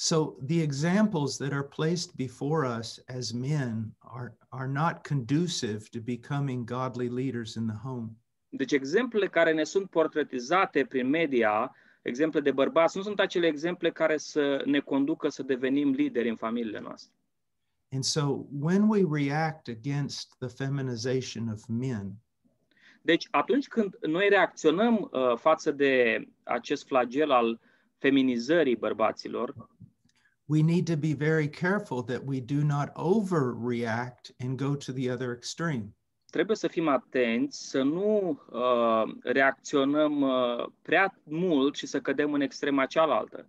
Speaker 1: So the examples that are placed before us as men are, are not conducive to becoming godly leaders in the home.
Speaker 4: Deci exemplele care ne sunt portretizate prin media, exemple de bărbați, nu sunt acele exemple care să ne conducă să devenim lideri în familiile noastre.
Speaker 1: And so when we react against the feminization of men,
Speaker 4: Deci atunci când noi reacționăm uh, față de acest flagel al feminizării bărbaților,
Speaker 1: we need to be very careful that we do not overreact and go to the other extreme.
Speaker 4: trebuie să fim atenți să nu uh, reacționăm uh, prea mult și să cădem în extrema cealaltă.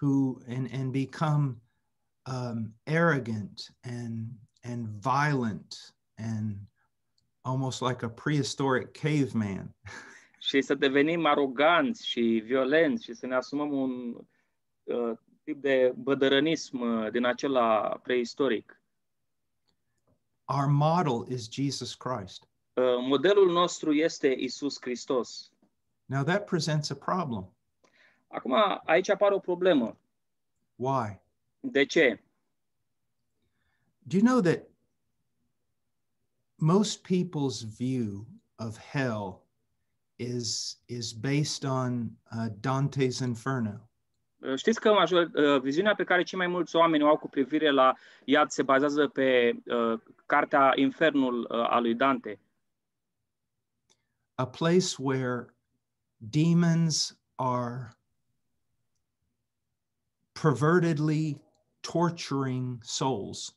Speaker 1: who and and become um, arrogant and and violent and almost like a prehistoric caveman.
Speaker 4: și să devenim aroganți și violenți și să ne asumăm un uh, tip de bădărănism uh, din acela preistoric.
Speaker 1: Our model is Jesus Christ.
Speaker 4: Uh, modelul nostru este Isus Hristos.
Speaker 1: Now that presents a problem.
Speaker 4: Acum, aici apare o problemă.
Speaker 1: Why?
Speaker 4: De ce?
Speaker 1: Do you know that most people's view of hell is is based on uh, Dante's Inferno?
Speaker 4: Uh, Știți că major, uh, viziunea pe care cei mai mulți oameni o au cu privire la iad se bazează pe uh, cartea Infernul uh, a lui Dante.
Speaker 1: a place where demons are pervertedly torturing souls.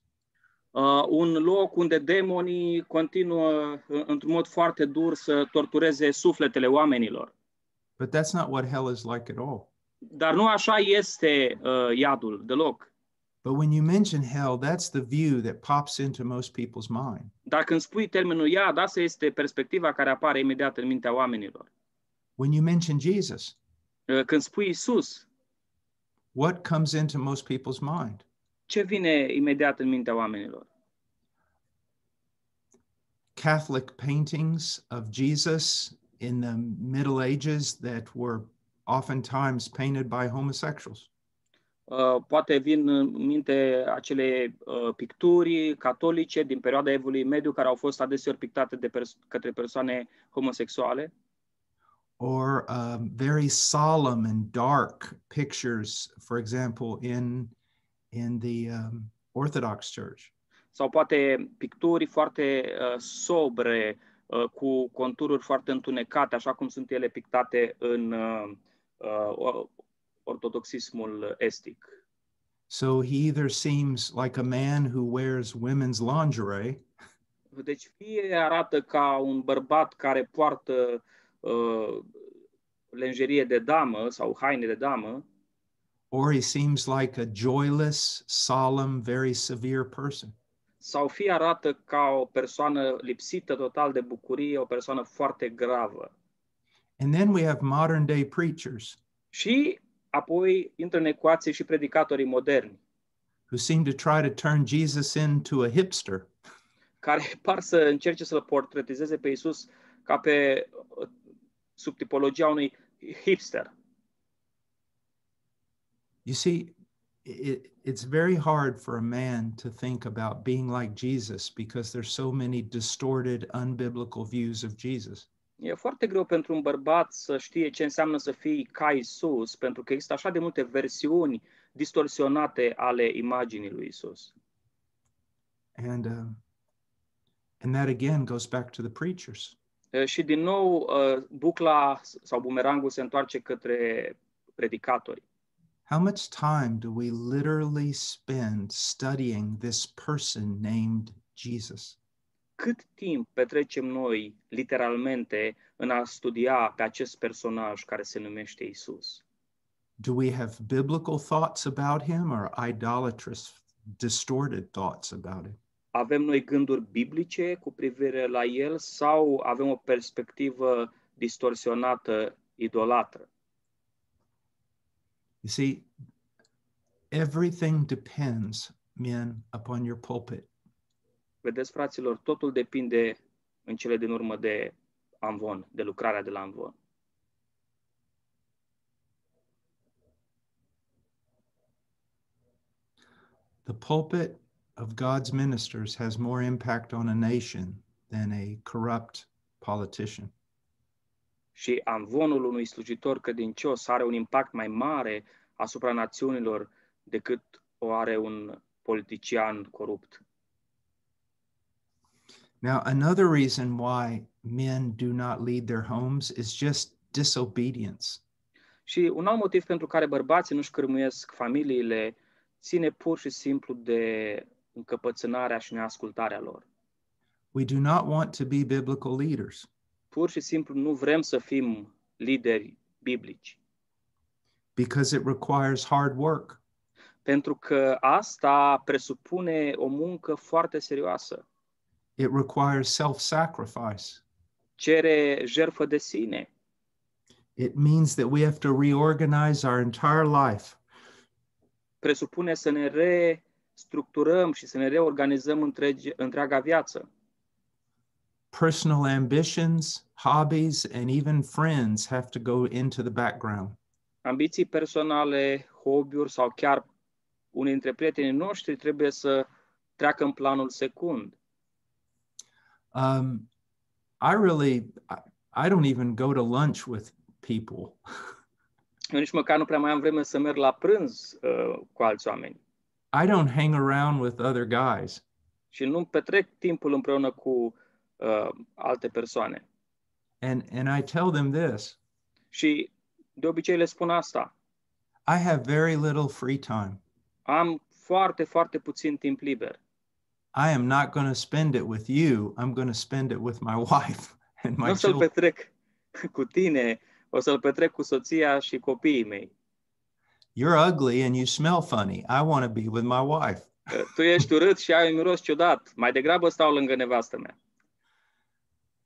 Speaker 4: Uh, un loc unde demonii continuă uh, într-un mod foarte dur să tortureze sufletele oamenilor.
Speaker 1: But that's not what hell is like at all.
Speaker 4: Dar nu așa este uh, iadul deloc.
Speaker 1: But when you mention hell, that's the view that pops into most people's mind.
Speaker 4: Dar când spui termenul iad, asta este perspectiva care apare imediat în mintea oamenilor.
Speaker 1: When you mention Jesus,
Speaker 4: Uh, Când spui Isus,
Speaker 1: what comes into most people's mind?
Speaker 4: ce vine imediat în mintea oamenilor?
Speaker 1: Catholic paintings of Jesus in the Middle Ages that were oftentimes painted by homosexuals.
Speaker 4: Uh, Poate vin în minte acele uh, picturi catolice din perioada Evului Mediu care au fost adeseori pictate de pers- către persoane homosexuale
Speaker 1: or um, very solemn and dark pictures, for example, in in the um, Orthodox Church.
Speaker 4: sau poate picturi foarte uh, sobre uh, cu contururi foarte întunecate, așa cum sunt ele pictate în uh, uh, o- ortodoxismul estic.
Speaker 1: So he either seems like a man who wears women's lingerie,
Speaker 4: Deci fie arată ca un bărbat care poartă uh, lenjerie de damă sau haine de damă,
Speaker 1: or he seems like a joyless, solemn, very severe person.
Speaker 4: sau fie arată ca o persoană lipsită total de bucurie, o persoană foarte gravă.
Speaker 1: And then we have modern day preachers
Speaker 4: Și apoi intră în ecuație și predicatorii moderni,
Speaker 1: who seem to try to turn Jesus into a hipster.
Speaker 4: care par să încerce să-l portretizeze pe Isus ca pe uh, sub tipologia unui hipster.
Speaker 1: You see, it, it's very hard for a man to think about being like Jesus because there's so many distorted, unbiblical views of Jesus.
Speaker 4: E foarte greu pentru un bărbat să știe ce înseamnă să fii ca Isus, pentru că există așa de multe versiuni distorsionate ale imaginii lui Isus.
Speaker 1: And um, and that again goes back to the preachers.
Speaker 4: Uh, Și din nou uh, bucla sau bumerangul se întoarce către predicatori.
Speaker 1: How much time do we literally spend studying this person named Jesus?
Speaker 4: Cât timp petrecem noi literalmente în a studia pe acest personaj care se numește Isus?
Speaker 1: Do we have biblical thoughts about him or idolatrous, distorted thoughts about him?
Speaker 4: Avem noi gânduri biblice cu privire la el sau avem o perspectivă distorsionată, idolatră?
Speaker 1: You see, everything depends, men, upon your pulpit.
Speaker 4: Vedeți, fraților, totul depinde în cele din urmă de Amvon, de lucrarea de la Amvon.
Speaker 1: The pulpit of God's ministers has more impact on a nation than a corrupt politician.
Speaker 4: Și Amvonul unui slujitor credincios are un impact mai mare asupra națiunilor decât o are un politician corupt.
Speaker 1: Now, another reason why men do not lead their homes is just disobedience.
Speaker 4: Și un alt motiv pentru care bărbații nu-și cârmuiesc familiile ține pur și simplu de încăpățânarea și neascultarea lor.
Speaker 1: We do not want to be biblical leaders.
Speaker 4: Pur și simplu nu vrem să fim lideri biblici,
Speaker 1: because it requires hard work.
Speaker 4: pentru că asta presupune o muncă foarte serioasă.
Speaker 1: It requires self sacrifice.
Speaker 4: Cere jertfă de sine.
Speaker 1: It means that we have to reorganize our entire life.
Speaker 4: Presupune să ne restructurăm și să ne reorganizăm întregi, întreaga viață.
Speaker 1: Personal ambitions, hobbies, and even friends have to go into the background.
Speaker 4: Ambiții personale, hobby-uri sau chiar unii dintre prietenii noștri trebuie să treacă în planul secund.
Speaker 1: Um, I really, I, I don't even go to lunch with people
Speaker 4: Eu nici măcar nu prea mai am vreme să merg la prânz uh, cu alți oameni.
Speaker 1: I don't hang around with other guys.
Speaker 4: Și nu petrec timpul împreună cu uh, alte persoane.
Speaker 1: And and I tell them this.
Speaker 4: Și de obicei le spun asta.
Speaker 1: I have very little free time.
Speaker 4: Am foarte, foarte puțin timp liber.
Speaker 1: I am not going to spend it with you. I'm going to spend it with my wife and my
Speaker 4: nu o să-l
Speaker 1: children.
Speaker 4: petrec cu tine, o să-l petrec cu soția și copiii mei.
Speaker 1: You're ugly and you smell funny. I want to be with my wife.
Speaker 4: Tu ești urât și ai un miros ciudat. Mai degrabă stau lângă nevastă mea.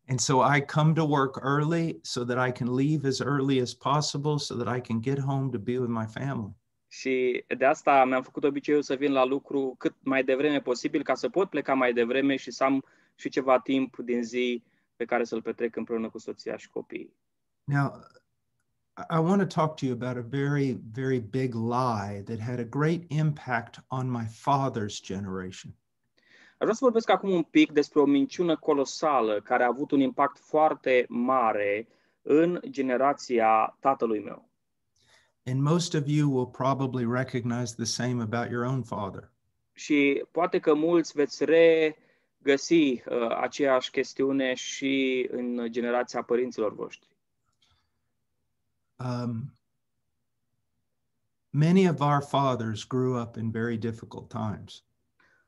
Speaker 1: And so I come to work early so that I can leave as early as possible so that I can get home to be with my family.
Speaker 4: Și de asta mi-am făcut obiceiul să vin la lucru cât mai devreme posibil ca să pot pleca mai devreme și să am și ceva timp din zi pe care să-l petrec împreună cu soția și copiii.
Speaker 1: Now, I- I want to talk to you about a very, very big lie that had a great impact on my father's generation.
Speaker 4: Aș vrea să vorbesc acum un pic despre o minciună colosală care a avut un impact foarte mare în generația tatălui meu.
Speaker 1: And most of you will probably recognize the same about your own father.
Speaker 4: Și poate că mulți veți regăsi uh, aceeași chestiune și în generația părinților voștri.
Speaker 1: Um, many of our fathers grew up in very difficult times.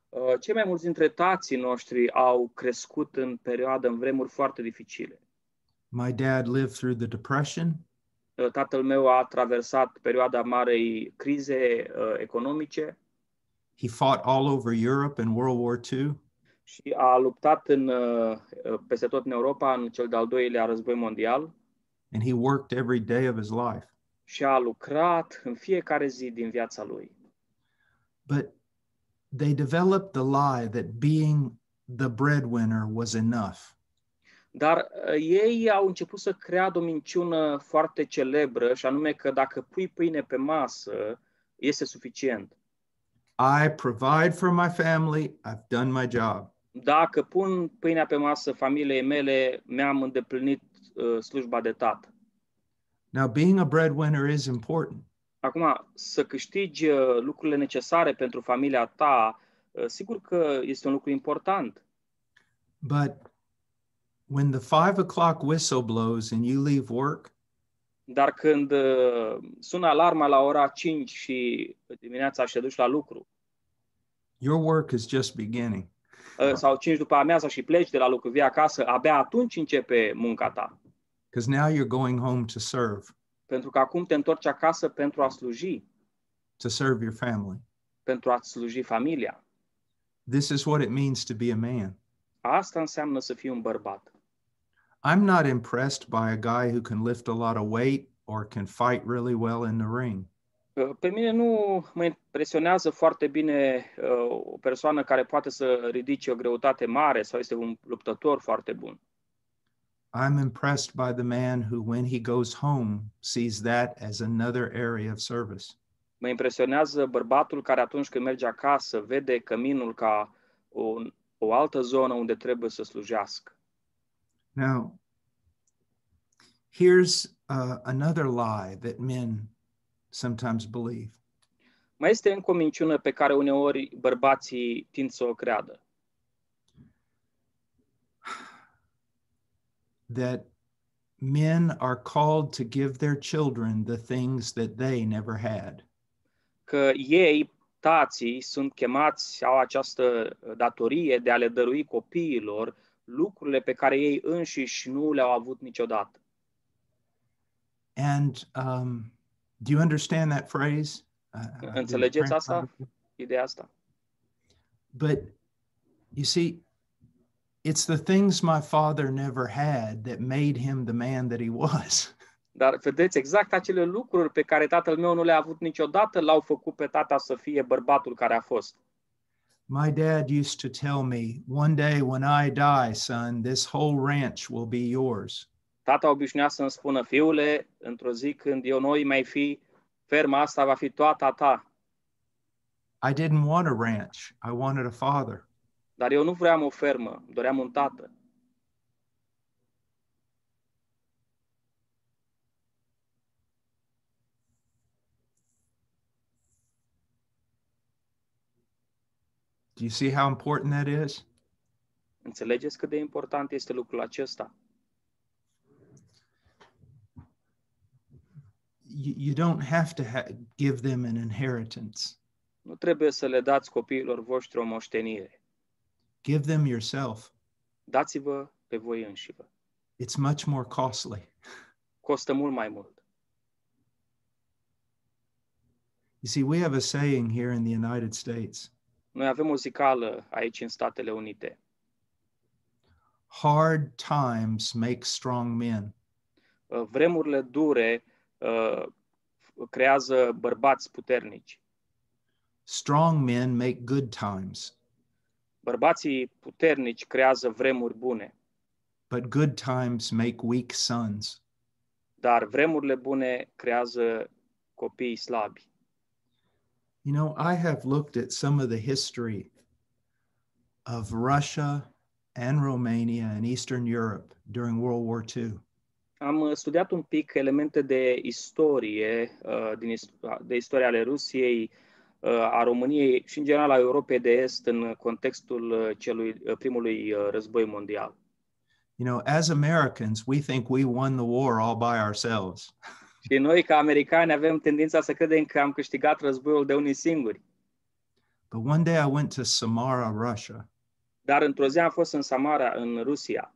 Speaker 4: Uh, Cei mai mulți dintre tații noștri au crescut în perioadă, în vremuri foarte dificile.
Speaker 1: My dad lived through the Depression.
Speaker 4: Uh, Tatăl meu a traversat perioada marei crize uh, economice
Speaker 1: He fought all over Europe in World War II.
Speaker 4: și a luptat în, uh, uh, peste tot în Europa în cel de-al doilea război mondial
Speaker 1: and he worked every day of his life.
Speaker 4: și a lucrat în fiecare zi din viața lui.
Speaker 1: But they developed the lie that being the breadwinner was enough.
Speaker 4: Dar uh, ei au început să creadă o minciună foarte celebră și anume că dacă pui pâine pe masă, este suficient.
Speaker 1: I provide for my family, I've done my job.
Speaker 4: Dacă pun pâinea pe masă familiei mele, mi-am îndeplinit uh, slujba de tată.
Speaker 1: Now, being a breadwinner is important,
Speaker 4: Acum, să câștigi uh, lucrurile necesare pentru familia ta, uh, sigur că este un lucru important.
Speaker 1: but when the five o'clock whistle blows and you leave work,
Speaker 4: Dar când uh, sună alarma la ora 5 și dimineața și te duci la lucru,
Speaker 1: your work is just beginning.
Speaker 4: uh, sau 5 după amiaza și pleci de la lucru, vii acasă, abia atunci începe munca ta.
Speaker 1: Because now you're going home to serve,
Speaker 4: Pentru că acum te întorci acasă pentru a sluji,
Speaker 1: to serve your family.
Speaker 4: pentru a sluji familia.
Speaker 1: This is what it means to be a man.
Speaker 4: Asta înseamnă să fii un bărbat.
Speaker 1: I'm not impressed by a guy who can lift a lot of weight or can fight really well in the ring.
Speaker 4: Uh, Pe mine nu mă impresionează foarte bine uh, o persoană care poate să ridice o greutate mare sau este un luptător foarte bun.
Speaker 1: I'm impressed by the man who, when he goes home, sees that as another area of service.
Speaker 4: Mă impresionează bărbatul care atunci când merge acasă vede căminul ca o, o altă zonă unde trebuie să slujească.
Speaker 1: Now, here's uh, another lie that men sometimes believe
Speaker 4: Mai este încă o minciună pe care uneori bărbații tind să o creadă.
Speaker 1: that men are called to give their children the things that they never had.
Speaker 4: Că ei, tații, sunt chemați, au această datorie de a le dărui copiilor lucrurile pe care ei înșiși nu le-au avut niciodată.
Speaker 1: And um, do you understand that phrase? Uh, uh, did it
Speaker 4: Înțelegeți asta?
Speaker 1: translate?
Speaker 4: Ideea asta.
Speaker 1: But you see, it's the things my father never had that made him the man that he was.
Speaker 4: Dar vedeți, exact acele lucruri pe care tatăl meu nu le-a avut niciodată, l-au făcut pe tata să fie bărbatul care a fost.
Speaker 1: My dad used to tell me, one day when I die, son, this whole ranch will be yours.
Speaker 4: Tata obișnuia să-mi spună, fiule, într-o zi când eu noi mai fi, ferma asta va fi toată ta.
Speaker 1: I didn't want a ranch, I wanted a father.
Speaker 4: Dar eu nu vreau o fermă, doream un tată.
Speaker 1: Do you see how important that is?
Speaker 4: Înțelegeți cât de important este lucrul acesta?
Speaker 1: You, you don't have to ha- give them an inheritance.
Speaker 4: Nu trebuie să le dați copiilor voștri o moștenire.
Speaker 1: Give them yourself.
Speaker 4: Dați-vă pe voi înșivă.
Speaker 1: It's much more costly.
Speaker 4: Costă mult mai mult.
Speaker 1: You see, we have a saying here in the United States
Speaker 4: Noi avem o zicală aici în Statele Unite.
Speaker 1: hard times make strong men.
Speaker 4: Uh, Vremurile dure uh, creează bărbați puternici.
Speaker 1: Strong men make good times,
Speaker 4: Bărbații puternici creează vremuri bune,
Speaker 1: but good times make weak sons.
Speaker 4: dar vremurile bune creează copii slabi.
Speaker 1: You know, I have looked at some of the history of Russia and Romania and Eastern Europe during World War II.
Speaker 4: Am uh, studiat un pic elemente de istorie, uh, din, is- de istoria ale Rusiei, uh, a României și, în general, a Europei de Est în contextul uh, celui, uh, primului uh, război mondial.
Speaker 1: You know, as Americans, we think we won the war all by ourselves.
Speaker 4: Și noi, ca americani, avem tendința să credem că am câștigat războiul de unii singuri.
Speaker 1: But one day I went to Samara, Russia,
Speaker 4: Dar într-o zi am fost în Samara, în Rusia,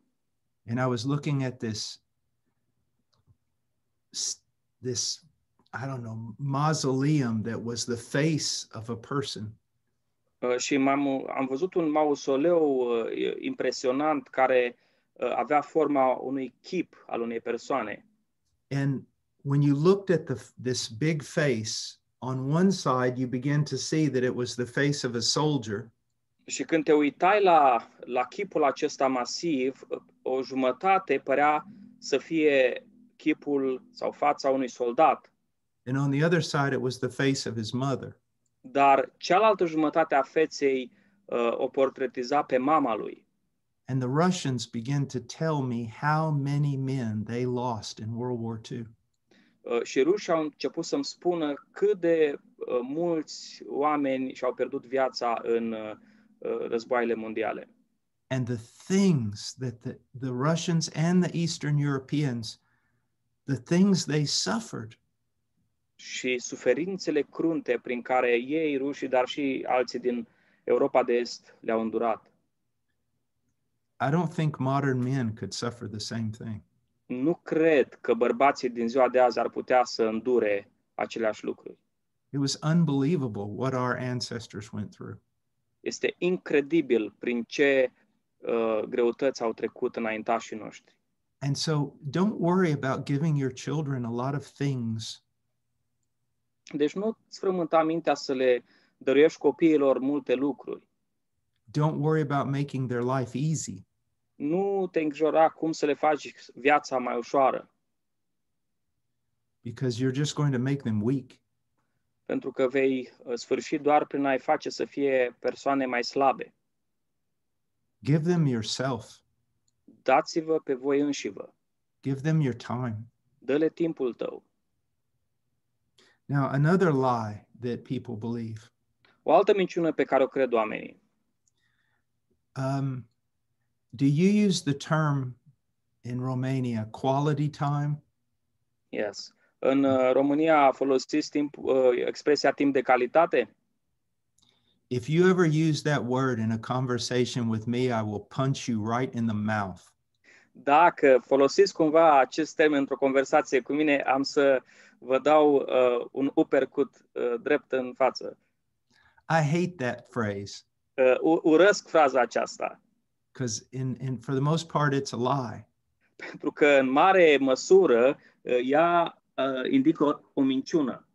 Speaker 1: and I was looking at this s- this I don't know mausoleum that was the face of a person.
Speaker 4: uh, și m-am, am văzut un mausoleu uh, impresionant care uh, avea forma unui chip al unei persoane.
Speaker 1: And when you looked at the this big face, on one side you begin to see that it was the face of a soldier,
Speaker 4: Și când te uitai la, la chipul acesta masiv, o jumătate părea să fie chipul sau fața unui soldat,
Speaker 1: and on the other side it was the face of his mother.
Speaker 4: dar cealaltă jumătate a feței uh, o portretiza pe mama lui.
Speaker 1: And the Russians began to tell me how many men they lost in World War II.
Speaker 4: Uh, și rușii au început să-mi spună cât de uh, mulți oameni și-au pierdut viața în uh, uh, războaiele mondiale.
Speaker 1: And the things that the, the Russians and the Eastern Europeans, the things they suffered,
Speaker 4: Și suferințele crunte prin care ei, rușii, dar și alții din Europa de Est le-au îndurat.
Speaker 1: I don't think modern men could suffer the same thing.
Speaker 4: Nu cred că bărbații din ziua de azi ar putea să îndure aceleași lucruri.
Speaker 1: It was unbelievable what our ancestors went through.
Speaker 4: Este incredibil prin ce uh, greutăți au trecut înaintașii noștri.
Speaker 1: And so don't worry about giving your children a lot of things.
Speaker 4: Deci nu îți frământa mintea să le dăruiești copiilor multe lucruri.
Speaker 1: Don't worry about making their life easy.
Speaker 4: Nu te îngrijora cum să le faci viața mai ușoară,
Speaker 1: because you're just going to make them weak.
Speaker 4: pentru că vei uh, sfârși doar prin a-i face să fie persoane mai slabe.
Speaker 1: Give them yourself,
Speaker 4: Dați-vă pe voi înșivă,
Speaker 1: give them your time.
Speaker 4: dă-le timpul tău.
Speaker 1: Now, another lie that people believe
Speaker 4: O altă minciună pe care o cred oamenii.
Speaker 1: um, do you use the term in Romania quality time?
Speaker 4: Yes. În uh, România folosiți timp, uh, expresia timp de calitate?
Speaker 1: If you ever use that word in a conversation with me, I will punch you right in the mouth.
Speaker 4: Dacă folosiți cumva acest termen într-o conversație cu mine, am să vă dau uh, un uppercut uh, drept în față.
Speaker 1: I hate that phrase
Speaker 4: Uh, u- urăsc fraza aceasta,
Speaker 1: because, in, in, for the most part, it's a lie.
Speaker 4: pentru că în mare măsură uh, ea uh, indică o, o minciună.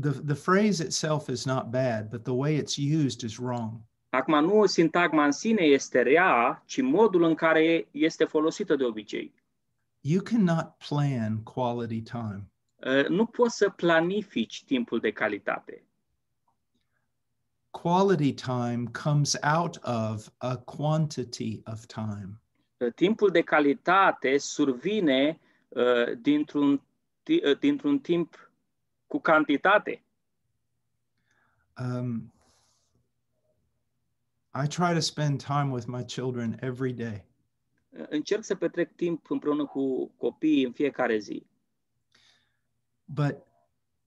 Speaker 1: The, the phrase itself is not bad, but the way it's used is wrong.
Speaker 4: Acum, nu sintagma în sine este rea, ci modul în care este folosită de obicei.
Speaker 1: You cannot plan quality time.
Speaker 4: Uh, nu poți să planifici timpul de calitate.
Speaker 1: Quality time comes out of a quantity of time.
Speaker 4: Uh, Timpul de calitate survine uh, dintr-un, ti- uh, dintr-un timp cu cantitate.
Speaker 1: Um, I try to spend time with my children every day.
Speaker 4: Încerc să petrec timp împreună cu copiii în fiecare zi.
Speaker 1: But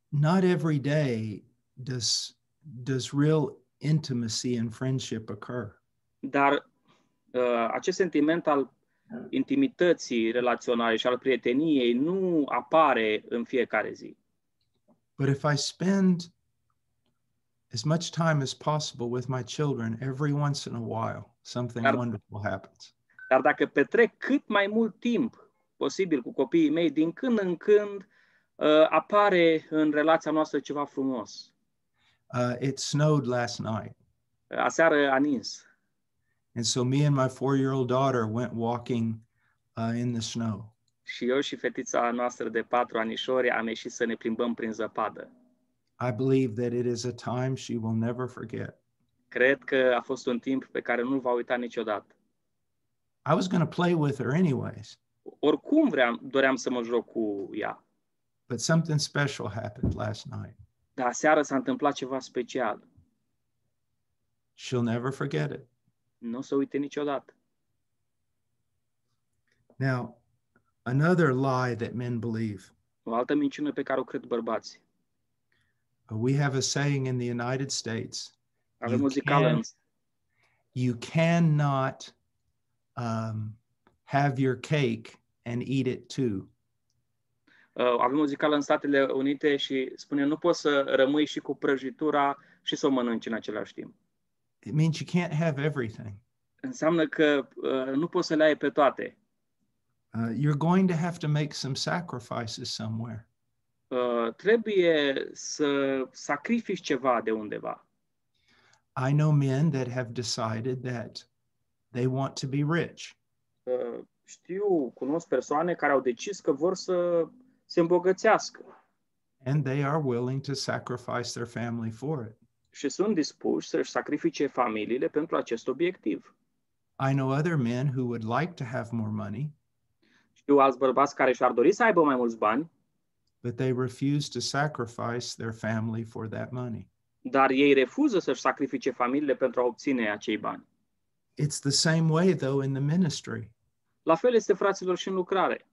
Speaker 1: not every day does does real intimacy and friendship occur.
Speaker 4: Dar uh, acest sentiment al intimității relaționale și al prieteniei nu apare în fiecare zi.
Speaker 1: But if I spend as much time as possible with my children every once in a while, something
Speaker 4: Dar-
Speaker 1: wonderful happens.
Speaker 4: Dar dacă petrec cât mai mult timp posibil cu copiii mei, din când în când uh, apare în relația noastră ceva frumos.
Speaker 1: Uh, it snowed last night.
Speaker 4: Aseară a nins.
Speaker 1: And so me and my four year old daughter went walking uh, in the snow.
Speaker 4: Și eu și fetița noastră de patru anișori am ieșit să ne plimbăm prin zăpadă.
Speaker 1: I believe that it is a time she will never forget.
Speaker 4: Cred că a fost un timp pe care nu-l va uita niciodată.
Speaker 1: I was going to play with her anyways,
Speaker 4: Oricum vreau, doream să mă joc cu ea.
Speaker 1: but something special happened last night.
Speaker 4: Dar aseară s-a întâmplat ceva special.
Speaker 1: She'll never forget it.
Speaker 4: Nu o să uite niciodată.
Speaker 1: Now, another lie that men believe
Speaker 4: O altă minciună pe care o cred bărbații.
Speaker 1: we have a saying in the United States
Speaker 4: Avem
Speaker 1: You can- you cannot um, have your cake and eat it too.
Speaker 4: Uh, avem o zicală în Statele Unite și spune nu poți să rămâi și cu prăjitura și să o mănânci în același timp.
Speaker 1: It means you can't have everything.
Speaker 4: Înseamnă că uh, nu poți să le ai pe toate.
Speaker 1: Uh, you're going to have to make some sacrifices somewhere.
Speaker 4: Uh, trebuie să sacrifici ceva de undeva.
Speaker 1: I know men that have decided that they want to be rich.
Speaker 4: Uh, știu, cunosc persoane care au decis că vor să se îmbogățească
Speaker 1: and they are willing to sacrifice their family for it.
Speaker 4: și sunt dispuși să-și sacrifice familiile pentru acest obiectiv.
Speaker 1: I know other men who would like to have more money,
Speaker 4: Știu alți bărbați care și-ar dori să aibă mai mulți bani,
Speaker 1: but they refuse to sacrifice their family for that money.
Speaker 4: dar ei refuză să-și sacrifice familiile pentru a obține acei bani.
Speaker 1: It's the same way, though, in the ministry.
Speaker 4: La fel este, fraților, și în lucrare.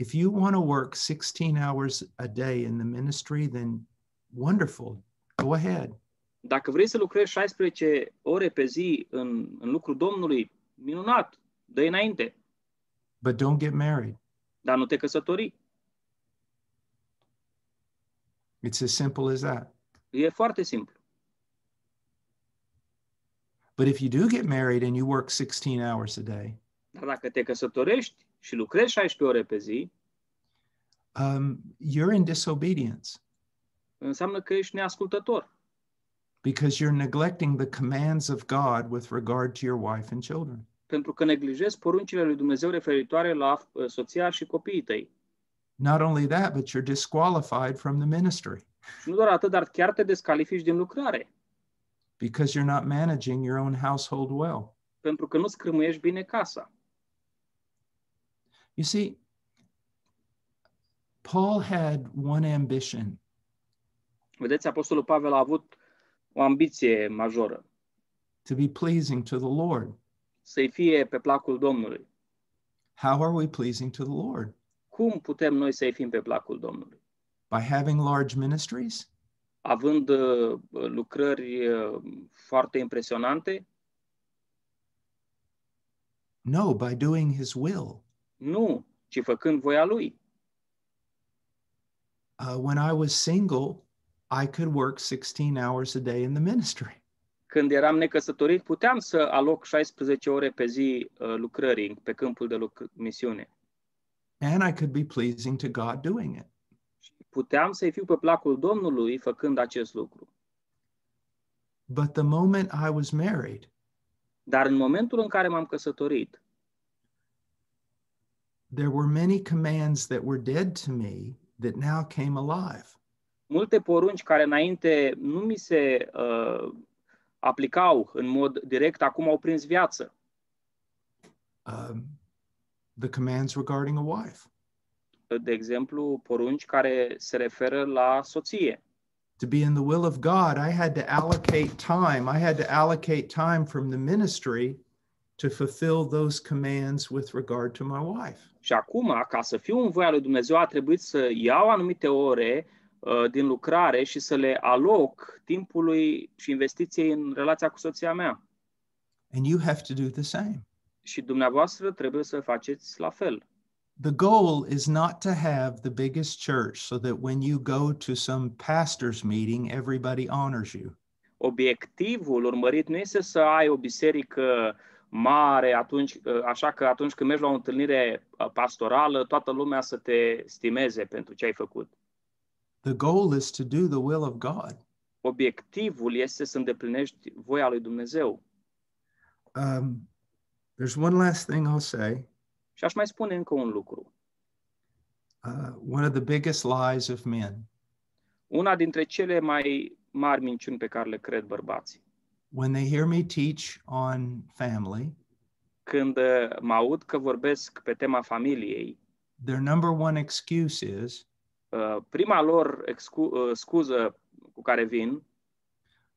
Speaker 1: If you want to work 16 hours a day in the ministry, then wonderful, go ahead.
Speaker 4: Dacă vrei să lucrezi 16 ore pe zi în, în lucrul Domnului, minunat, dă înainte,
Speaker 1: But don't get married.
Speaker 4: dar nu te căsători.
Speaker 1: It's as simple as that.
Speaker 4: E foarte simplu.
Speaker 1: But if you do get married and you work 16 hours a day,
Speaker 4: Dar dacă te căsătorești și lucrezi 16 ore pe zi,
Speaker 1: um, you're in disobedience
Speaker 4: înseamnă că ești neascultător.
Speaker 1: because you're neglecting the commands of God with regard to your wife and children.
Speaker 4: Pentru că neglijezi poruncile lui Dumnezeu referitoare la uh, soția și copiii tăi.
Speaker 1: Not only that, but you're disqualified from the ministry
Speaker 4: Și nu doar atât, dar chiar te descalifici din lucrare.
Speaker 1: because you're not managing your own household well.
Speaker 4: Pentru că nu scrâmâiești bine casa.
Speaker 1: You see, Paul had one ambition,
Speaker 4: Vedeți, Apostolul Pavel a avut o ambiție majoră.
Speaker 1: to be pleasing to the Lord.
Speaker 4: Să-i fie pe placul Domnului.
Speaker 1: How are we pleasing to the Lord?
Speaker 4: Cum putem noi să-i fim pe placul Domnului?
Speaker 1: By having large ministries?
Speaker 4: Având uh, lucrări uh, foarte impresionante?
Speaker 1: No, by doing his will.
Speaker 4: Nu, ci făcând voia Lui.
Speaker 1: Uh, when I was single, I could work 16 hours a day in the ministry.
Speaker 4: Când eram necăsătorit, puteam să aloc 16 ore pe zi uh, lucrării pe câmpul de lucr- misiune.
Speaker 1: And I could be pleasing to God doing it.
Speaker 4: Puteam să-i fiu pe placul Domnului făcând acest lucru.
Speaker 1: But the moment I was married,
Speaker 4: Dar în momentul în care m-am căsătorit,
Speaker 1: there were many commands that were dead to me that now came alive.
Speaker 4: multe porunci care înainte nu mi se uh, aplicau în mod direct, acum au prins viață.
Speaker 1: Um, the commands regarding a wife,
Speaker 4: De exemplu, porunci care se referă la soție,
Speaker 1: to be in the will of God, I had to allocate time. I had to allocate time from the ministry to fulfill those commands with regard to my wife.
Speaker 4: Și acum, ca să fiu în voia lui Dumnezeu, a trebuit să iau anumite ore uh, din lucrare și să le aloc timpului și investiției în relația cu soția mea.
Speaker 1: And you have to do the same.
Speaker 4: Și dumneavoastră trebuie să faceți la fel.
Speaker 1: The goal is not to have the biggest church so that when you go to some pastor's meeting, everybody honors you.
Speaker 4: Obiectivul urmărit nu este să ai o biserică mare atunci, uh, așa că atunci când mergi la o întâlnire uh, pastorală, toată lumea să te stimeze pentru ce ai făcut.
Speaker 1: The goal is to do the will of God.
Speaker 4: Obiectivul este să îndeplinești voia lui Dumnezeu.
Speaker 1: Um, there's one last thing I'll say.
Speaker 4: Și aș mai spune încă un lucru.
Speaker 1: Uh, one of the biggest lies of men
Speaker 4: Una dintre cele mai mari minciuni pe care le cred bărbații.
Speaker 1: When they hear me teach on family,
Speaker 4: Când uh, mă aud că vorbesc pe tema familiei,
Speaker 1: their number one excuse is,
Speaker 4: uh, prima lor excu- uh, scuză cu care vin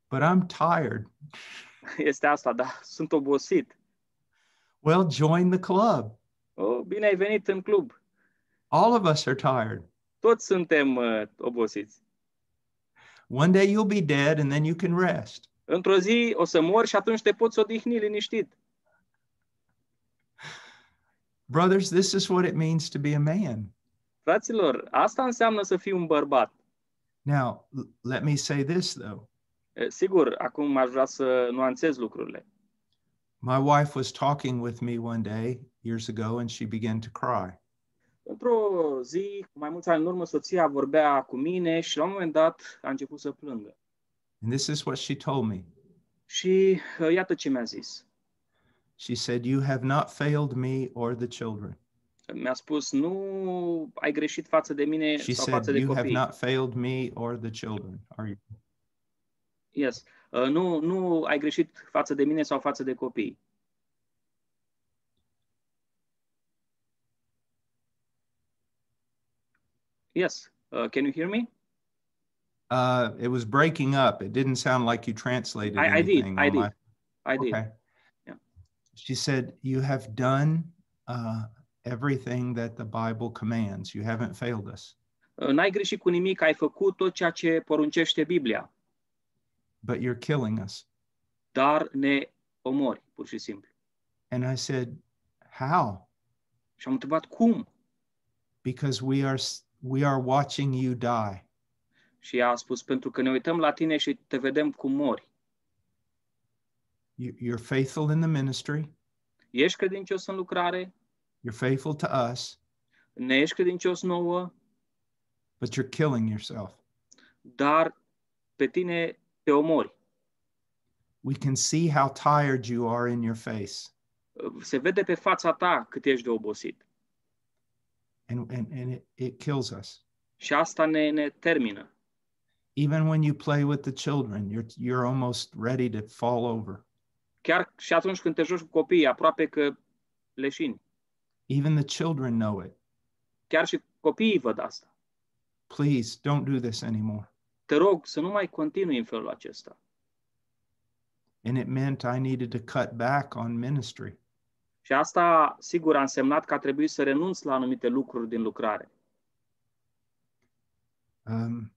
Speaker 1: but I'm tired.
Speaker 4: este asta, da, sunt obosit.
Speaker 1: Well, join the club.
Speaker 4: Oh, bine ai venit în club.
Speaker 1: All of us are tired.
Speaker 4: Toți suntem uh, obosiți.
Speaker 1: One day you'll be dead and then you can rest.
Speaker 4: Într-o zi o să mor și atunci te poți odihni liniștit.
Speaker 1: Brothers, this is what it means to be a man.
Speaker 4: Fraților, asta înseamnă să fii un bărbat.
Speaker 1: Now, l- let me say this though.
Speaker 4: Eh, Sigur, acum aș vrea să nuanțez lucrurile.
Speaker 1: My wife was talking with me one day years ago and she began to cry.
Speaker 4: Într-o zi, cu mai mulți ani în urmă, soția vorbea cu mine și la un moment dat a început să plângă.
Speaker 1: And this is what she told me.
Speaker 4: Și uh, iată ce mi-a zis.
Speaker 1: She said, You have not failed me or the children.
Speaker 4: Mi-a spus, nu ai greșit față de mine
Speaker 1: She
Speaker 4: sau
Speaker 1: said,
Speaker 4: față de
Speaker 1: You have
Speaker 4: copii.
Speaker 1: not failed me or the children. Are you?
Speaker 4: Yes. Uh, nu, nu ai greșit față de mine sau față de copii. Yes. Uh, can you hear me?
Speaker 1: Uh, it was breaking up. It didn't sound like you translated
Speaker 4: I, I did. I did.
Speaker 1: my-
Speaker 4: I did.
Speaker 1: Okay.
Speaker 4: Yeah.
Speaker 1: She said, You have done uh, everything that the Bible commands. You haven't failed us,
Speaker 4: Uh, N-ai greșit cu nimic, ai făcut tot ceea ce poruncește Biblia,
Speaker 1: but you're killing us.
Speaker 4: dar ne omori, pur și simplu.
Speaker 1: And I said, How?
Speaker 4: Și am întrebat cum?
Speaker 1: Because we are we are watching you die.
Speaker 4: Și ea a spus, pentru că ne uităm la tine și te vedem cum mori.
Speaker 1: You, you're faithful in the ministry.
Speaker 4: Ești credincios în lucrare,
Speaker 1: You're faithful to us,
Speaker 4: ne ești credincios nouă,
Speaker 1: but you're killing yourself.
Speaker 4: dar pe tine te omori.
Speaker 1: We can see how tired you are in your face,
Speaker 4: Se vede pe fața ta cât ești de obosit.
Speaker 1: and and, and it, it kills us.
Speaker 4: Și asta ne, ne termină.
Speaker 1: Even when you play with the children, you're you're almost ready to fall over.
Speaker 4: Chiar și atunci când te joci cu copiii, aproape că leșini.
Speaker 1: Even the children know it.
Speaker 4: Chiar și copiii văd asta.
Speaker 1: Please don't do this anymore.
Speaker 4: Te rog să nu mai continui în felul acesta.
Speaker 1: And it meant I needed to cut back on ministry.
Speaker 4: Și asta, sigur, a însemnat că a trebuit să renunț la anumite lucruri din lucrare.
Speaker 1: Um,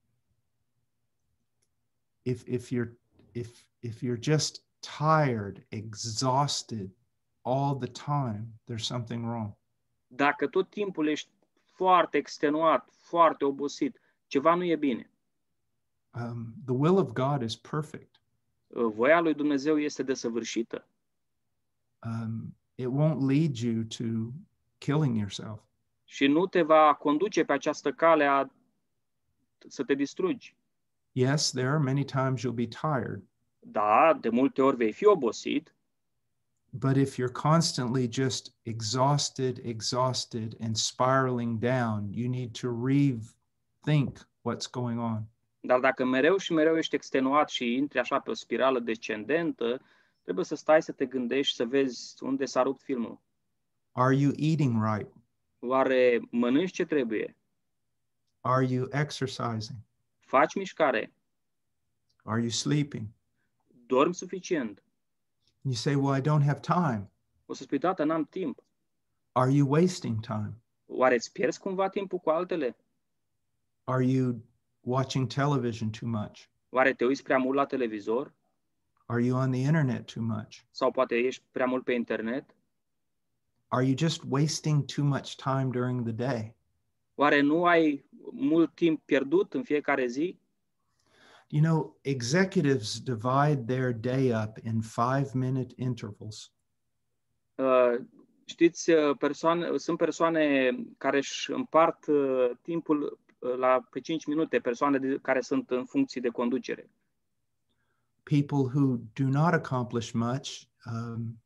Speaker 1: if if you're if if you're just tired, exhausted all the time, there's something wrong.
Speaker 4: Dacă tot timpul ești foarte extenuat, foarte obosit, ceva nu e bine.
Speaker 1: Um, the will of God is perfect.
Speaker 4: Voia lui Dumnezeu este desăvârșită.
Speaker 1: Um, it won't lead you to killing yourself.
Speaker 4: și nu te va conduce pe această cale a să te distrugi.
Speaker 1: Yes, there are many times you'll be tired,
Speaker 4: Da, de multe ori vei fi obosit,
Speaker 1: but if you're constantly just exhausted, exhausted, and spiraling down, you need to rethink what's going on.
Speaker 4: dar dacă mereu și mereu ești extenuat și intri așa pe o spirală descendentă, trebuie să stai să te gândești și să vezi unde s-a rupt filmul.
Speaker 1: Are you eating right?
Speaker 4: Oare mănânci ce trebuie?
Speaker 1: Are you exercising?
Speaker 4: Faci mișcare?
Speaker 1: Are you sleeping?
Speaker 4: Dormi suficient?
Speaker 1: You say, Well, I don't have time.
Speaker 4: O să spui, tată, n-am timp.
Speaker 1: Are you wasting time?
Speaker 4: Oare îți pierzi cumva timpul cu altele?
Speaker 1: Are you watching television too much?
Speaker 4: Oare te uiți prea mult la televizor?
Speaker 1: Are you on the internet too much?
Speaker 4: Sau poate ești prea mult pe internet?
Speaker 1: Are you just wasting too much time during the day?
Speaker 4: Oare nu ai mult timp pierdut în fiecare zi?
Speaker 1: You know, executives divide their day up in five minute intervals.
Speaker 4: Uh, știți, uh, persoane, sunt persoane care își împart uh, timpul uh, la pe 5 minute, persoane de, care sunt în funcții de conducere.
Speaker 1: People who do not accomplish much um,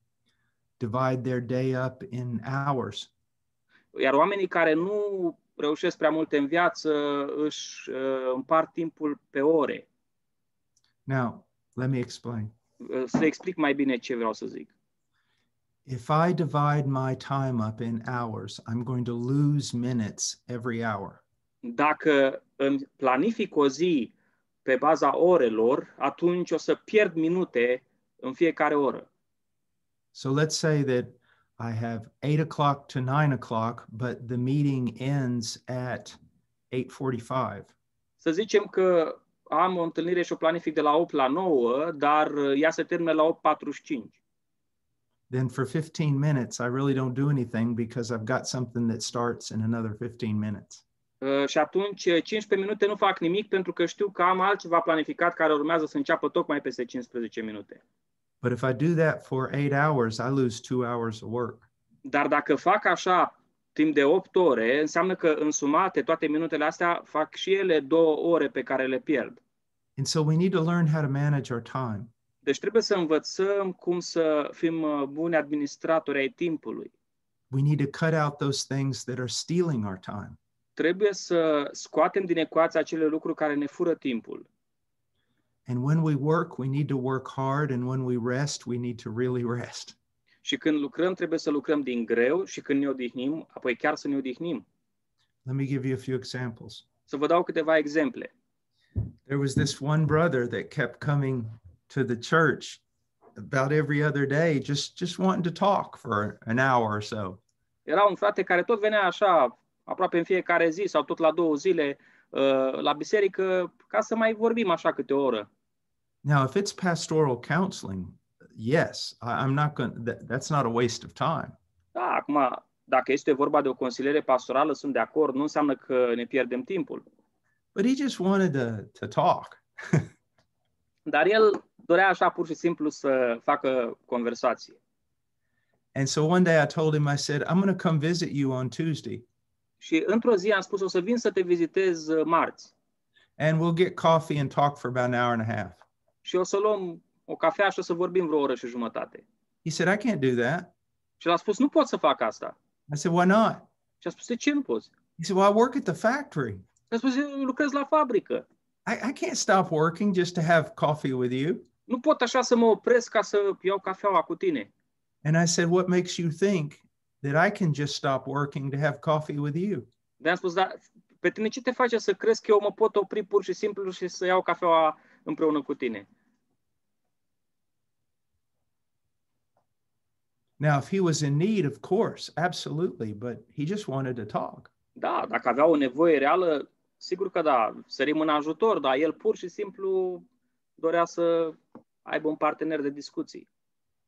Speaker 1: divide their day up in hours.
Speaker 4: Iar oamenii care nu reușesc prea multe în viață își uh, împart timpul pe ore.
Speaker 1: Now, let me explain.
Speaker 4: Uh, Să explic mai bine ce vreau să zic.
Speaker 1: If I divide my time up in hours, I'm going to lose minutes every hour.
Speaker 4: Dacă îmi planific o zi pe baza orelor, atunci o să pierd minute în fiecare oră.
Speaker 1: So let's say that I have eight o'clock to nine o'clock, but the meeting ends at 8:45.
Speaker 4: Să zicem că am o întâlnire și o planific de la 8 la 9, dar uh, ea se termină la 8.45.
Speaker 1: Then for 15 minutes, I really don't do anything because I've got something that starts in another 15 minutes.
Speaker 4: Uh, Și atunci uh, 15 minute nu fac nimic pentru că știu că am altceva planificat care urmează să înceapă tocmai peste 15 minute.
Speaker 1: But if I do that for eight hours, I lose two hours of work.
Speaker 4: Dar dacă fac așa timp de 8 ore, înseamnă că însumate toate minutele astea fac și ele două ore pe care le pierd.
Speaker 1: And so we need to learn how to manage our time.
Speaker 4: Deci trebuie să învățăm cum să fim uh, buni administratori ai timpului.
Speaker 1: We need to cut out those things that are stealing our time.
Speaker 4: Trebuie să scoatem din ecuație acele lucruri care ne fură timpul.
Speaker 1: And when we work, we need to work hard. And when we rest, we need to really rest.
Speaker 4: Și când lucrăm, trebuie să lucrăm din greu și când ne odihnim, apoi chiar să ne odihnim.
Speaker 1: Let me give you a few examples.
Speaker 4: Să vă dau câteva exemple.
Speaker 1: There was this one brother that kept coming to the church about every other day, just just wanting to talk for an hour or so.
Speaker 4: Era un frate care tot venea așa, aproape în fiecare zi sau tot la două zile, uh, la biserică, ca să mai vorbim așa câte o oră.
Speaker 1: Now, if it's pastoral counseling, yes, I, I'm not going. That, that's not a waste of time.
Speaker 4: Da, acum, dacă este vorba de o consiliere pastorală, sunt de acord, nu înseamnă că ne pierdem timpul.
Speaker 1: But he just wanted to to talk.
Speaker 4: Dar el dorea așa pur și simplu să facă conversație.
Speaker 1: And so one day I told him, I said, I'm going to come visit you on Tuesday,
Speaker 4: Și într-o zi am spus, o să vin să te vizitez uh, marți
Speaker 1: and we'll get coffee and talk for about an hour and a half.
Speaker 4: Și o să luăm o cafea și o să vorbim vreo oră și jumătate.
Speaker 1: He said, I can't do that.
Speaker 4: Și l-a spus, nu pot să fac asta.
Speaker 1: I said, Why not?
Speaker 4: Și a spus, de ce nu poți?
Speaker 1: He said, Well, I work at the factory.
Speaker 4: Și a spus, eu lucrez la fabrică.
Speaker 1: I, I can't stop working just to have coffee with you.
Speaker 4: Nu pot așa să mă opresc ca să iau cafeaua cu tine.
Speaker 1: And I said, What makes you think that I can just stop working to have coffee with you?
Speaker 4: De am spus, dar pe tine ce te face să crezi că eu mă pot opri pur și simplu și să iau cafeaua împreună cu tine?
Speaker 1: Now, if he was in need, of course, absolutely, but he just wanted to talk.
Speaker 4: Da, dacă avea o nevoie reală, sigur că da, sărim în ajutor, dar el pur și simplu dorea să aibă un partener de discuții.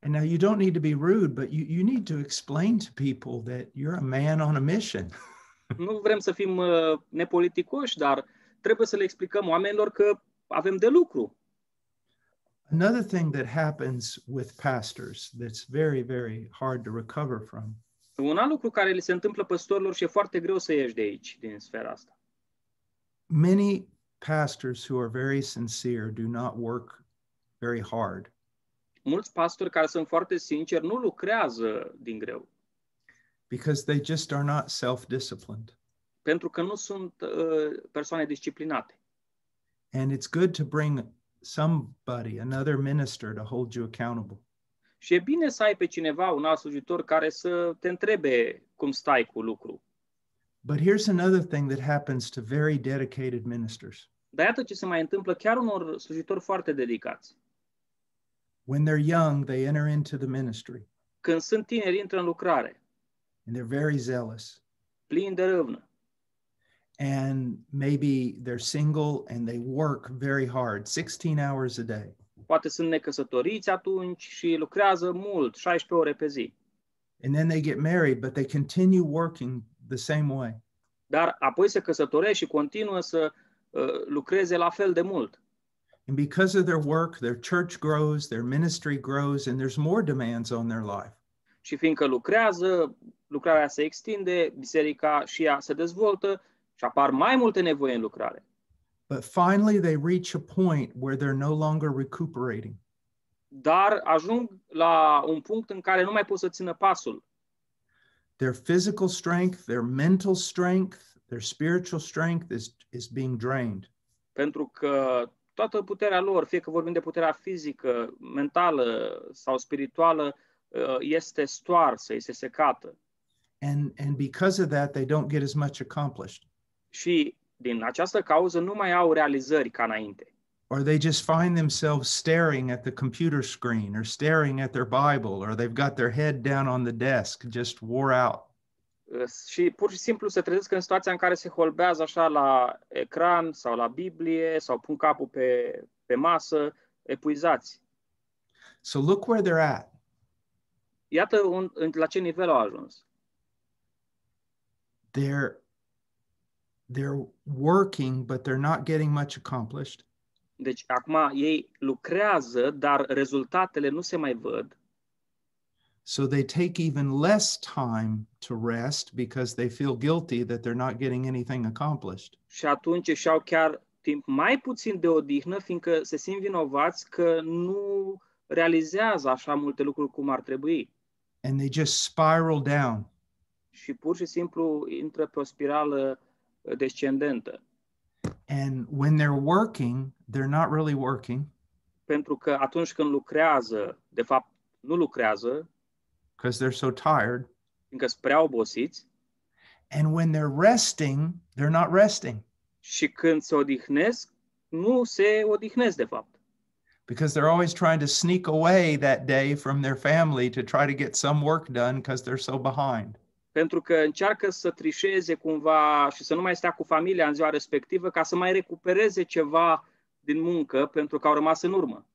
Speaker 1: And now you don't need to be rude, but you, you need to explain to people that you're a man on a mission.
Speaker 4: Nu vrem să fim uh, nepoliticoși, dar trebuie să le explicăm oamenilor că avem de lucru.
Speaker 1: Another thing that happens with pastors that's very, very hard to recover from
Speaker 4: Un alt lucru care li se întâmplă păstorilor și e foarte greu să ieși de aici, din sfera asta.
Speaker 1: many pastors who are very sincere do not work very hard.
Speaker 4: Mulți pastori care sunt foarte sinceri nu lucrează din greu,
Speaker 1: because they just are not self disciplined.
Speaker 4: pentru că nu sunt uh, persoane disciplinate.
Speaker 1: And it's good to bring somebody, another minister, to hold you accountable.
Speaker 4: Și e bine să ai pe cineva, un alt slujitor, care să te întrebe cum stai cu lucru.
Speaker 1: But here's another thing that happens to very dedicated ministers
Speaker 4: Dar iată ce se mai întâmplă chiar unor slujitori foarte dedicați.
Speaker 1: When they're young, they enter into the ministry
Speaker 4: Când sunt tineri, intră în lucrare,
Speaker 1: and they're very zealous.
Speaker 4: plini de râvnă.
Speaker 1: And maybe they're single and they work very hard, 16 hours a day.
Speaker 4: Poate sunt necăsătoriți atunci și lucrează mult, 16 ore pe zi.
Speaker 1: And then they get married, but they continue working the same way.
Speaker 4: Dar apoi se căsătoresc și continuă să uh, lucreze la fel de mult.
Speaker 1: And because of their work, their church grows, their ministry grows, and there's more demands on their life.
Speaker 4: Și fiindcă lucrează, lucrarea se extinde, biserica și ea se dezvoltă și apar mai multe nevoi în lucrare.
Speaker 1: But finally, they reach a point where they're no longer recuperating.
Speaker 4: Dar ajung la un punct în care nu mai pot să țină pasul.
Speaker 1: Their physical strength, their mental strength, their spiritual strength is, is being drained.
Speaker 4: Pentru că toată puterea lor, fie că vorbim de puterea fizică, mentală sau spirituală, uh, este stoarsă, este secată.
Speaker 1: And, and because of that, they don't get as much accomplished.
Speaker 4: Și din această cauză nu mai au realizări ca înainte.
Speaker 1: Or they just find themselves staring at the computer screen or staring at their Bible, or they've got their head down on the desk, just wore out.
Speaker 4: Uh, Și pur și simplu se trezesc în situația în care se holbează așa la ecran sau la Biblie sau pun capul pe, pe masă, epuizați.
Speaker 1: So look where they're at.
Speaker 4: Iată un, în- la ce nivel au ajuns.
Speaker 1: They're they're working, but they're not getting much accomplished.
Speaker 4: Deci acum ei lucrează, dar rezultatele nu se mai văd
Speaker 1: So they take even less time to rest because they feel guilty that they're not getting anything accomplished.
Speaker 4: și atunci își au chiar timp mai puțin de odihnă, fiindcă se simt vinovați că nu realizează așa multe lucruri cum ar trebui.
Speaker 1: And they just spiral down.
Speaker 4: Și pur și simplu intră pe o spirală uh, descendentă.
Speaker 1: And when they're working, they're not really working
Speaker 4: Pentru că atunci când lucrează, de fapt nu lucrează,
Speaker 1: because they're so tired.
Speaker 4: fiindcă sunt prea obosiți,
Speaker 1: And when they're resting, they're not resting
Speaker 4: și când se odihnesc, nu se odihnesc de fapt.
Speaker 1: because they're always trying to sneak away that day from their family to try to get some work done because they're so behind.
Speaker 4: Pentru că încearcă să trișeze cumva și să nu mai stea cu familia în ziua respectivă ca să mai recupereze ceva din muncă pentru că au rămas în urmă.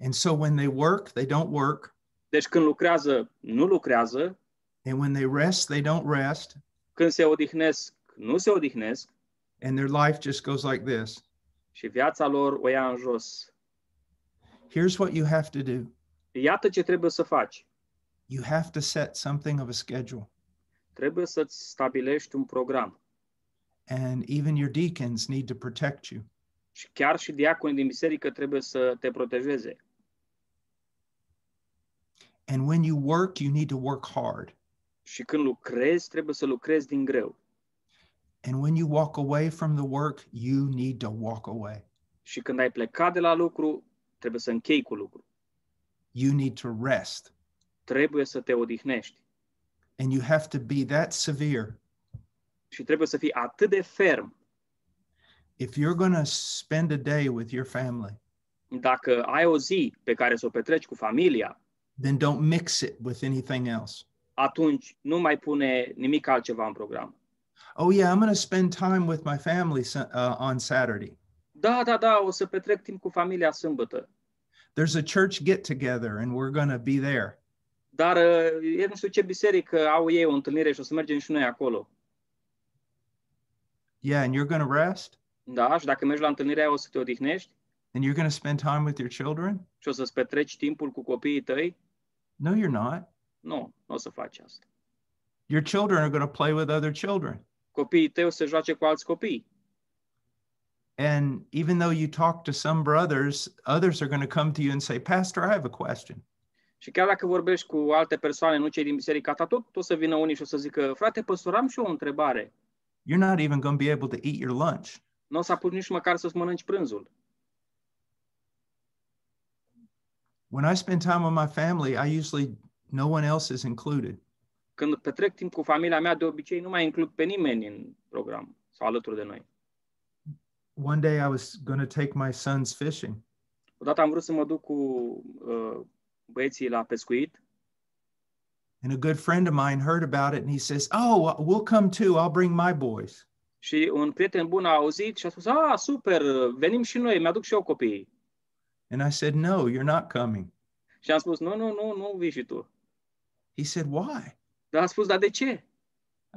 Speaker 1: And so when they work, they don't work.
Speaker 4: Deci când lucrează, nu lucrează,
Speaker 1: And when they rest, they don't rest.
Speaker 4: când se odihnesc, nu se odihnesc
Speaker 1: And their life just goes like this.
Speaker 4: și viața lor o ia în jos.
Speaker 1: Here's what you have to do
Speaker 4: Iată ce trebuie să faci.
Speaker 1: you have to set something of a schedule.
Speaker 4: Trebuie să-ți stabilești un program.
Speaker 1: And even your deacons need to protect you.
Speaker 4: Și chiar și diaconii din biserică trebuie să te protejeze.
Speaker 1: And when you work, you need to work hard.
Speaker 4: Și când lucrezi, trebuie să lucrezi din greu.
Speaker 1: And when you walk away from the work, you need to walk away.
Speaker 4: Și când ai plecat de la lucru, trebuie să închei cu lucru.
Speaker 1: You need to rest.
Speaker 4: Trebuie să te odihnești.
Speaker 1: And you have to be that severe.
Speaker 4: Și trebuie să fii atât de ferm.
Speaker 1: If you're going to spend a day with your family,
Speaker 4: Dacă ai o zi pe care să o petreci cu familia,
Speaker 1: then don't mix it with anything else.
Speaker 4: atunci nu mai pune nimic altceva în program.
Speaker 1: Oh, yeah, I'm going to spend time with my family uh, on Saturday.
Speaker 4: Da, da, da, o să petrec timp cu familia sâmbătă.
Speaker 1: There's a church get together and we're going to be there.
Speaker 4: Dar uh, e nu știu ce biserică au ei o întâlnire și o să mergem și noi acolo.
Speaker 1: Yeah, and you're going to rest
Speaker 4: Da, și dacă mergi la întâlnirea aia o să te odihnești
Speaker 1: and you're going to spend time with your children?
Speaker 4: și o să-ți petreci timpul cu copiii tăi,
Speaker 1: No, you're not.
Speaker 4: nu, nu o să faci asta.
Speaker 1: Your children are going to play with other children.
Speaker 4: Copiii tăi o să joace cu alți copii.
Speaker 1: And even though you talk to some brothers, others are going to come to you and say, Pastor, I have a question.
Speaker 4: Și chiar dacă vorbești cu alte persoane, nu cei din biserica ta, tot o să vină unii și o să zică, frate, păstor, am și eu o întrebare.
Speaker 1: You're not even going to be able to eat your lunch.
Speaker 4: Nu o să apuci nici măcar să-ți mănânci prânzul.
Speaker 1: When I spend time with my family, I usually, no one else is included.
Speaker 4: Când petrec timp cu familia mea, de obicei nu mai includ pe nimeni în program sau alături de noi.
Speaker 1: one day I was going to take my sons fishing,
Speaker 4: Odată am vrut să mă duc cu uh, băieții la pescuit
Speaker 1: and a good friend of mine heard about it and he says, "Oh, we'll come too. I'll bring my boys."
Speaker 4: și un prieten bun a auzit și a spus, a, super, venim și noi, mi-aduc și eu copiii.
Speaker 1: And I said, "No, you're not coming."
Speaker 4: Și am spus, nu, nu, nu, nu vii și tu.
Speaker 1: He said, "Why?"
Speaker 4: Dar a spus, dar de ce?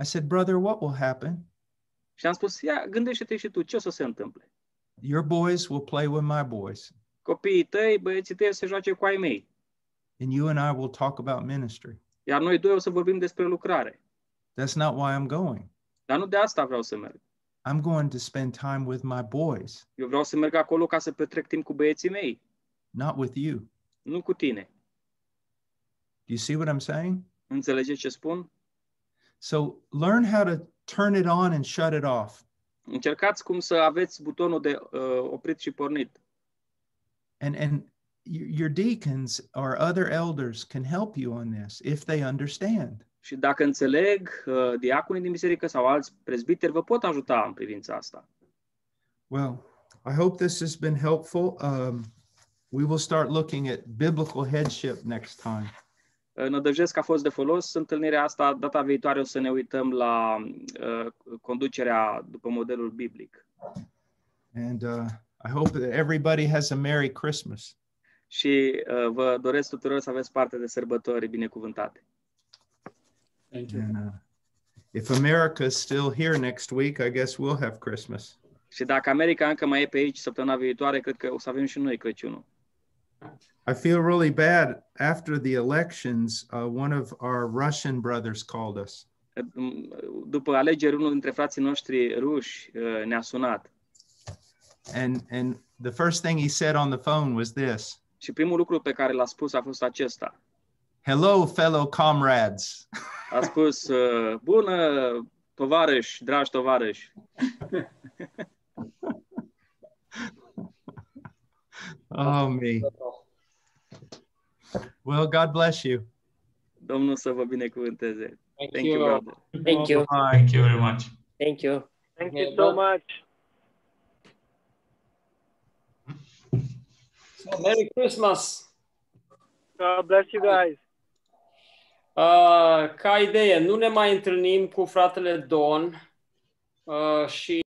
Speaker 1: I said, "Brother, what will happen?
Speaker 4: Și am spus, ia, gândește-te și tu, ce o să se întâmple?
Speaker 1: Your boys will play with my boys,
Speaker 4: Copiii tăi, băieții tăi o să se joace cu ai mei.
Speaker 1: And you and I will talk about ministry."
Speaker 4: Iar noi doi o să vorbim despre lucrare.
Speaker 1: That's not why I'm going.
Speaker 4: Dar nu de asta vreau să merg.
Speaker 1: I'm going to spend time with my boys,
Speaker 4: Eu vreau să merg acolo ca să petrec timp cu băieții mei,
Speaker 1: not with you.
Speaker 4: nu cu tine.
Speaker 1: Do you see what I'm saying?
Speaker 4: Înțelegeți ce spun?
Speaker 1: So learn how to turn it on and shut it off.
Speaker 4: Încercați cum să aveți butonul de uh, oprit și pornit.
Speaker 1: And and your deacons or other elders can help you on this if they understand.
Speaker 4: Și dacă înțeleg, uh, diaconii din biserică sau alți prezbiteri vă pot ajuta în privința asta.
Speaker 1: Well, I hope this has been helpful. Um, we will start looking at biblical headship next time.
Speaker 4: Nădăjesc că a fost de folos. Întâlnirea asta, data viitoare, o să ne uităm la uh, conducerea după modelul biblic.
Speaker 1: And uh, I hope that everybody has a Merry Christmas.
Speaker 4: Și uh, vă doresc tuturor să aveți parte de sărbători binecuvântate.
Speaker 2: Thank you.
Speaker 1: And uh, if America is still here next week, I guess we'll have Christmas.
Speaker 4: Și dacă America încă mai e pe aici săptămâna viitoare, cred că o să avem și noi Crăciunul.
Speaker 1: I feel really bad. After the elections, uh, one of our Russian brothers called us.
Speaker 4: După alegeri, unul dintre frații noștri ruși uh, ne-a sunat
Speaker 1: And and the first thing he said on the phone was this
Speaker 4: și primul lucru pe care l-a spus a fost acesta.
Speaker 1: Hello, fellow comrades.
Speaker 4: A spus, uh, bună, tovarăși, dragi tovarăși.
Speaker 1: Oh, me. Well, God bless you.
Speaker 4: Domnul să vă binecuvânteze.
Speaker 2: Thank,
Speaker 4: Thank you, brother.
Speaker 2: Thank you.
Speaker 1: Bye.
Speaker 3: Thank you very much.
Speaker 2: Thank you.
Speaker 5: Thank
Speaker 2: Okay,
Speaker 5: you so
Speaker 2: but-
Speaker 5: much.
Speaker 2: So, Merry Christmas.
Speaker 5: God bless you guys.
Speaker 2: Uh, ca idee, nu ne mai întâlnim cu fratele Don uh, și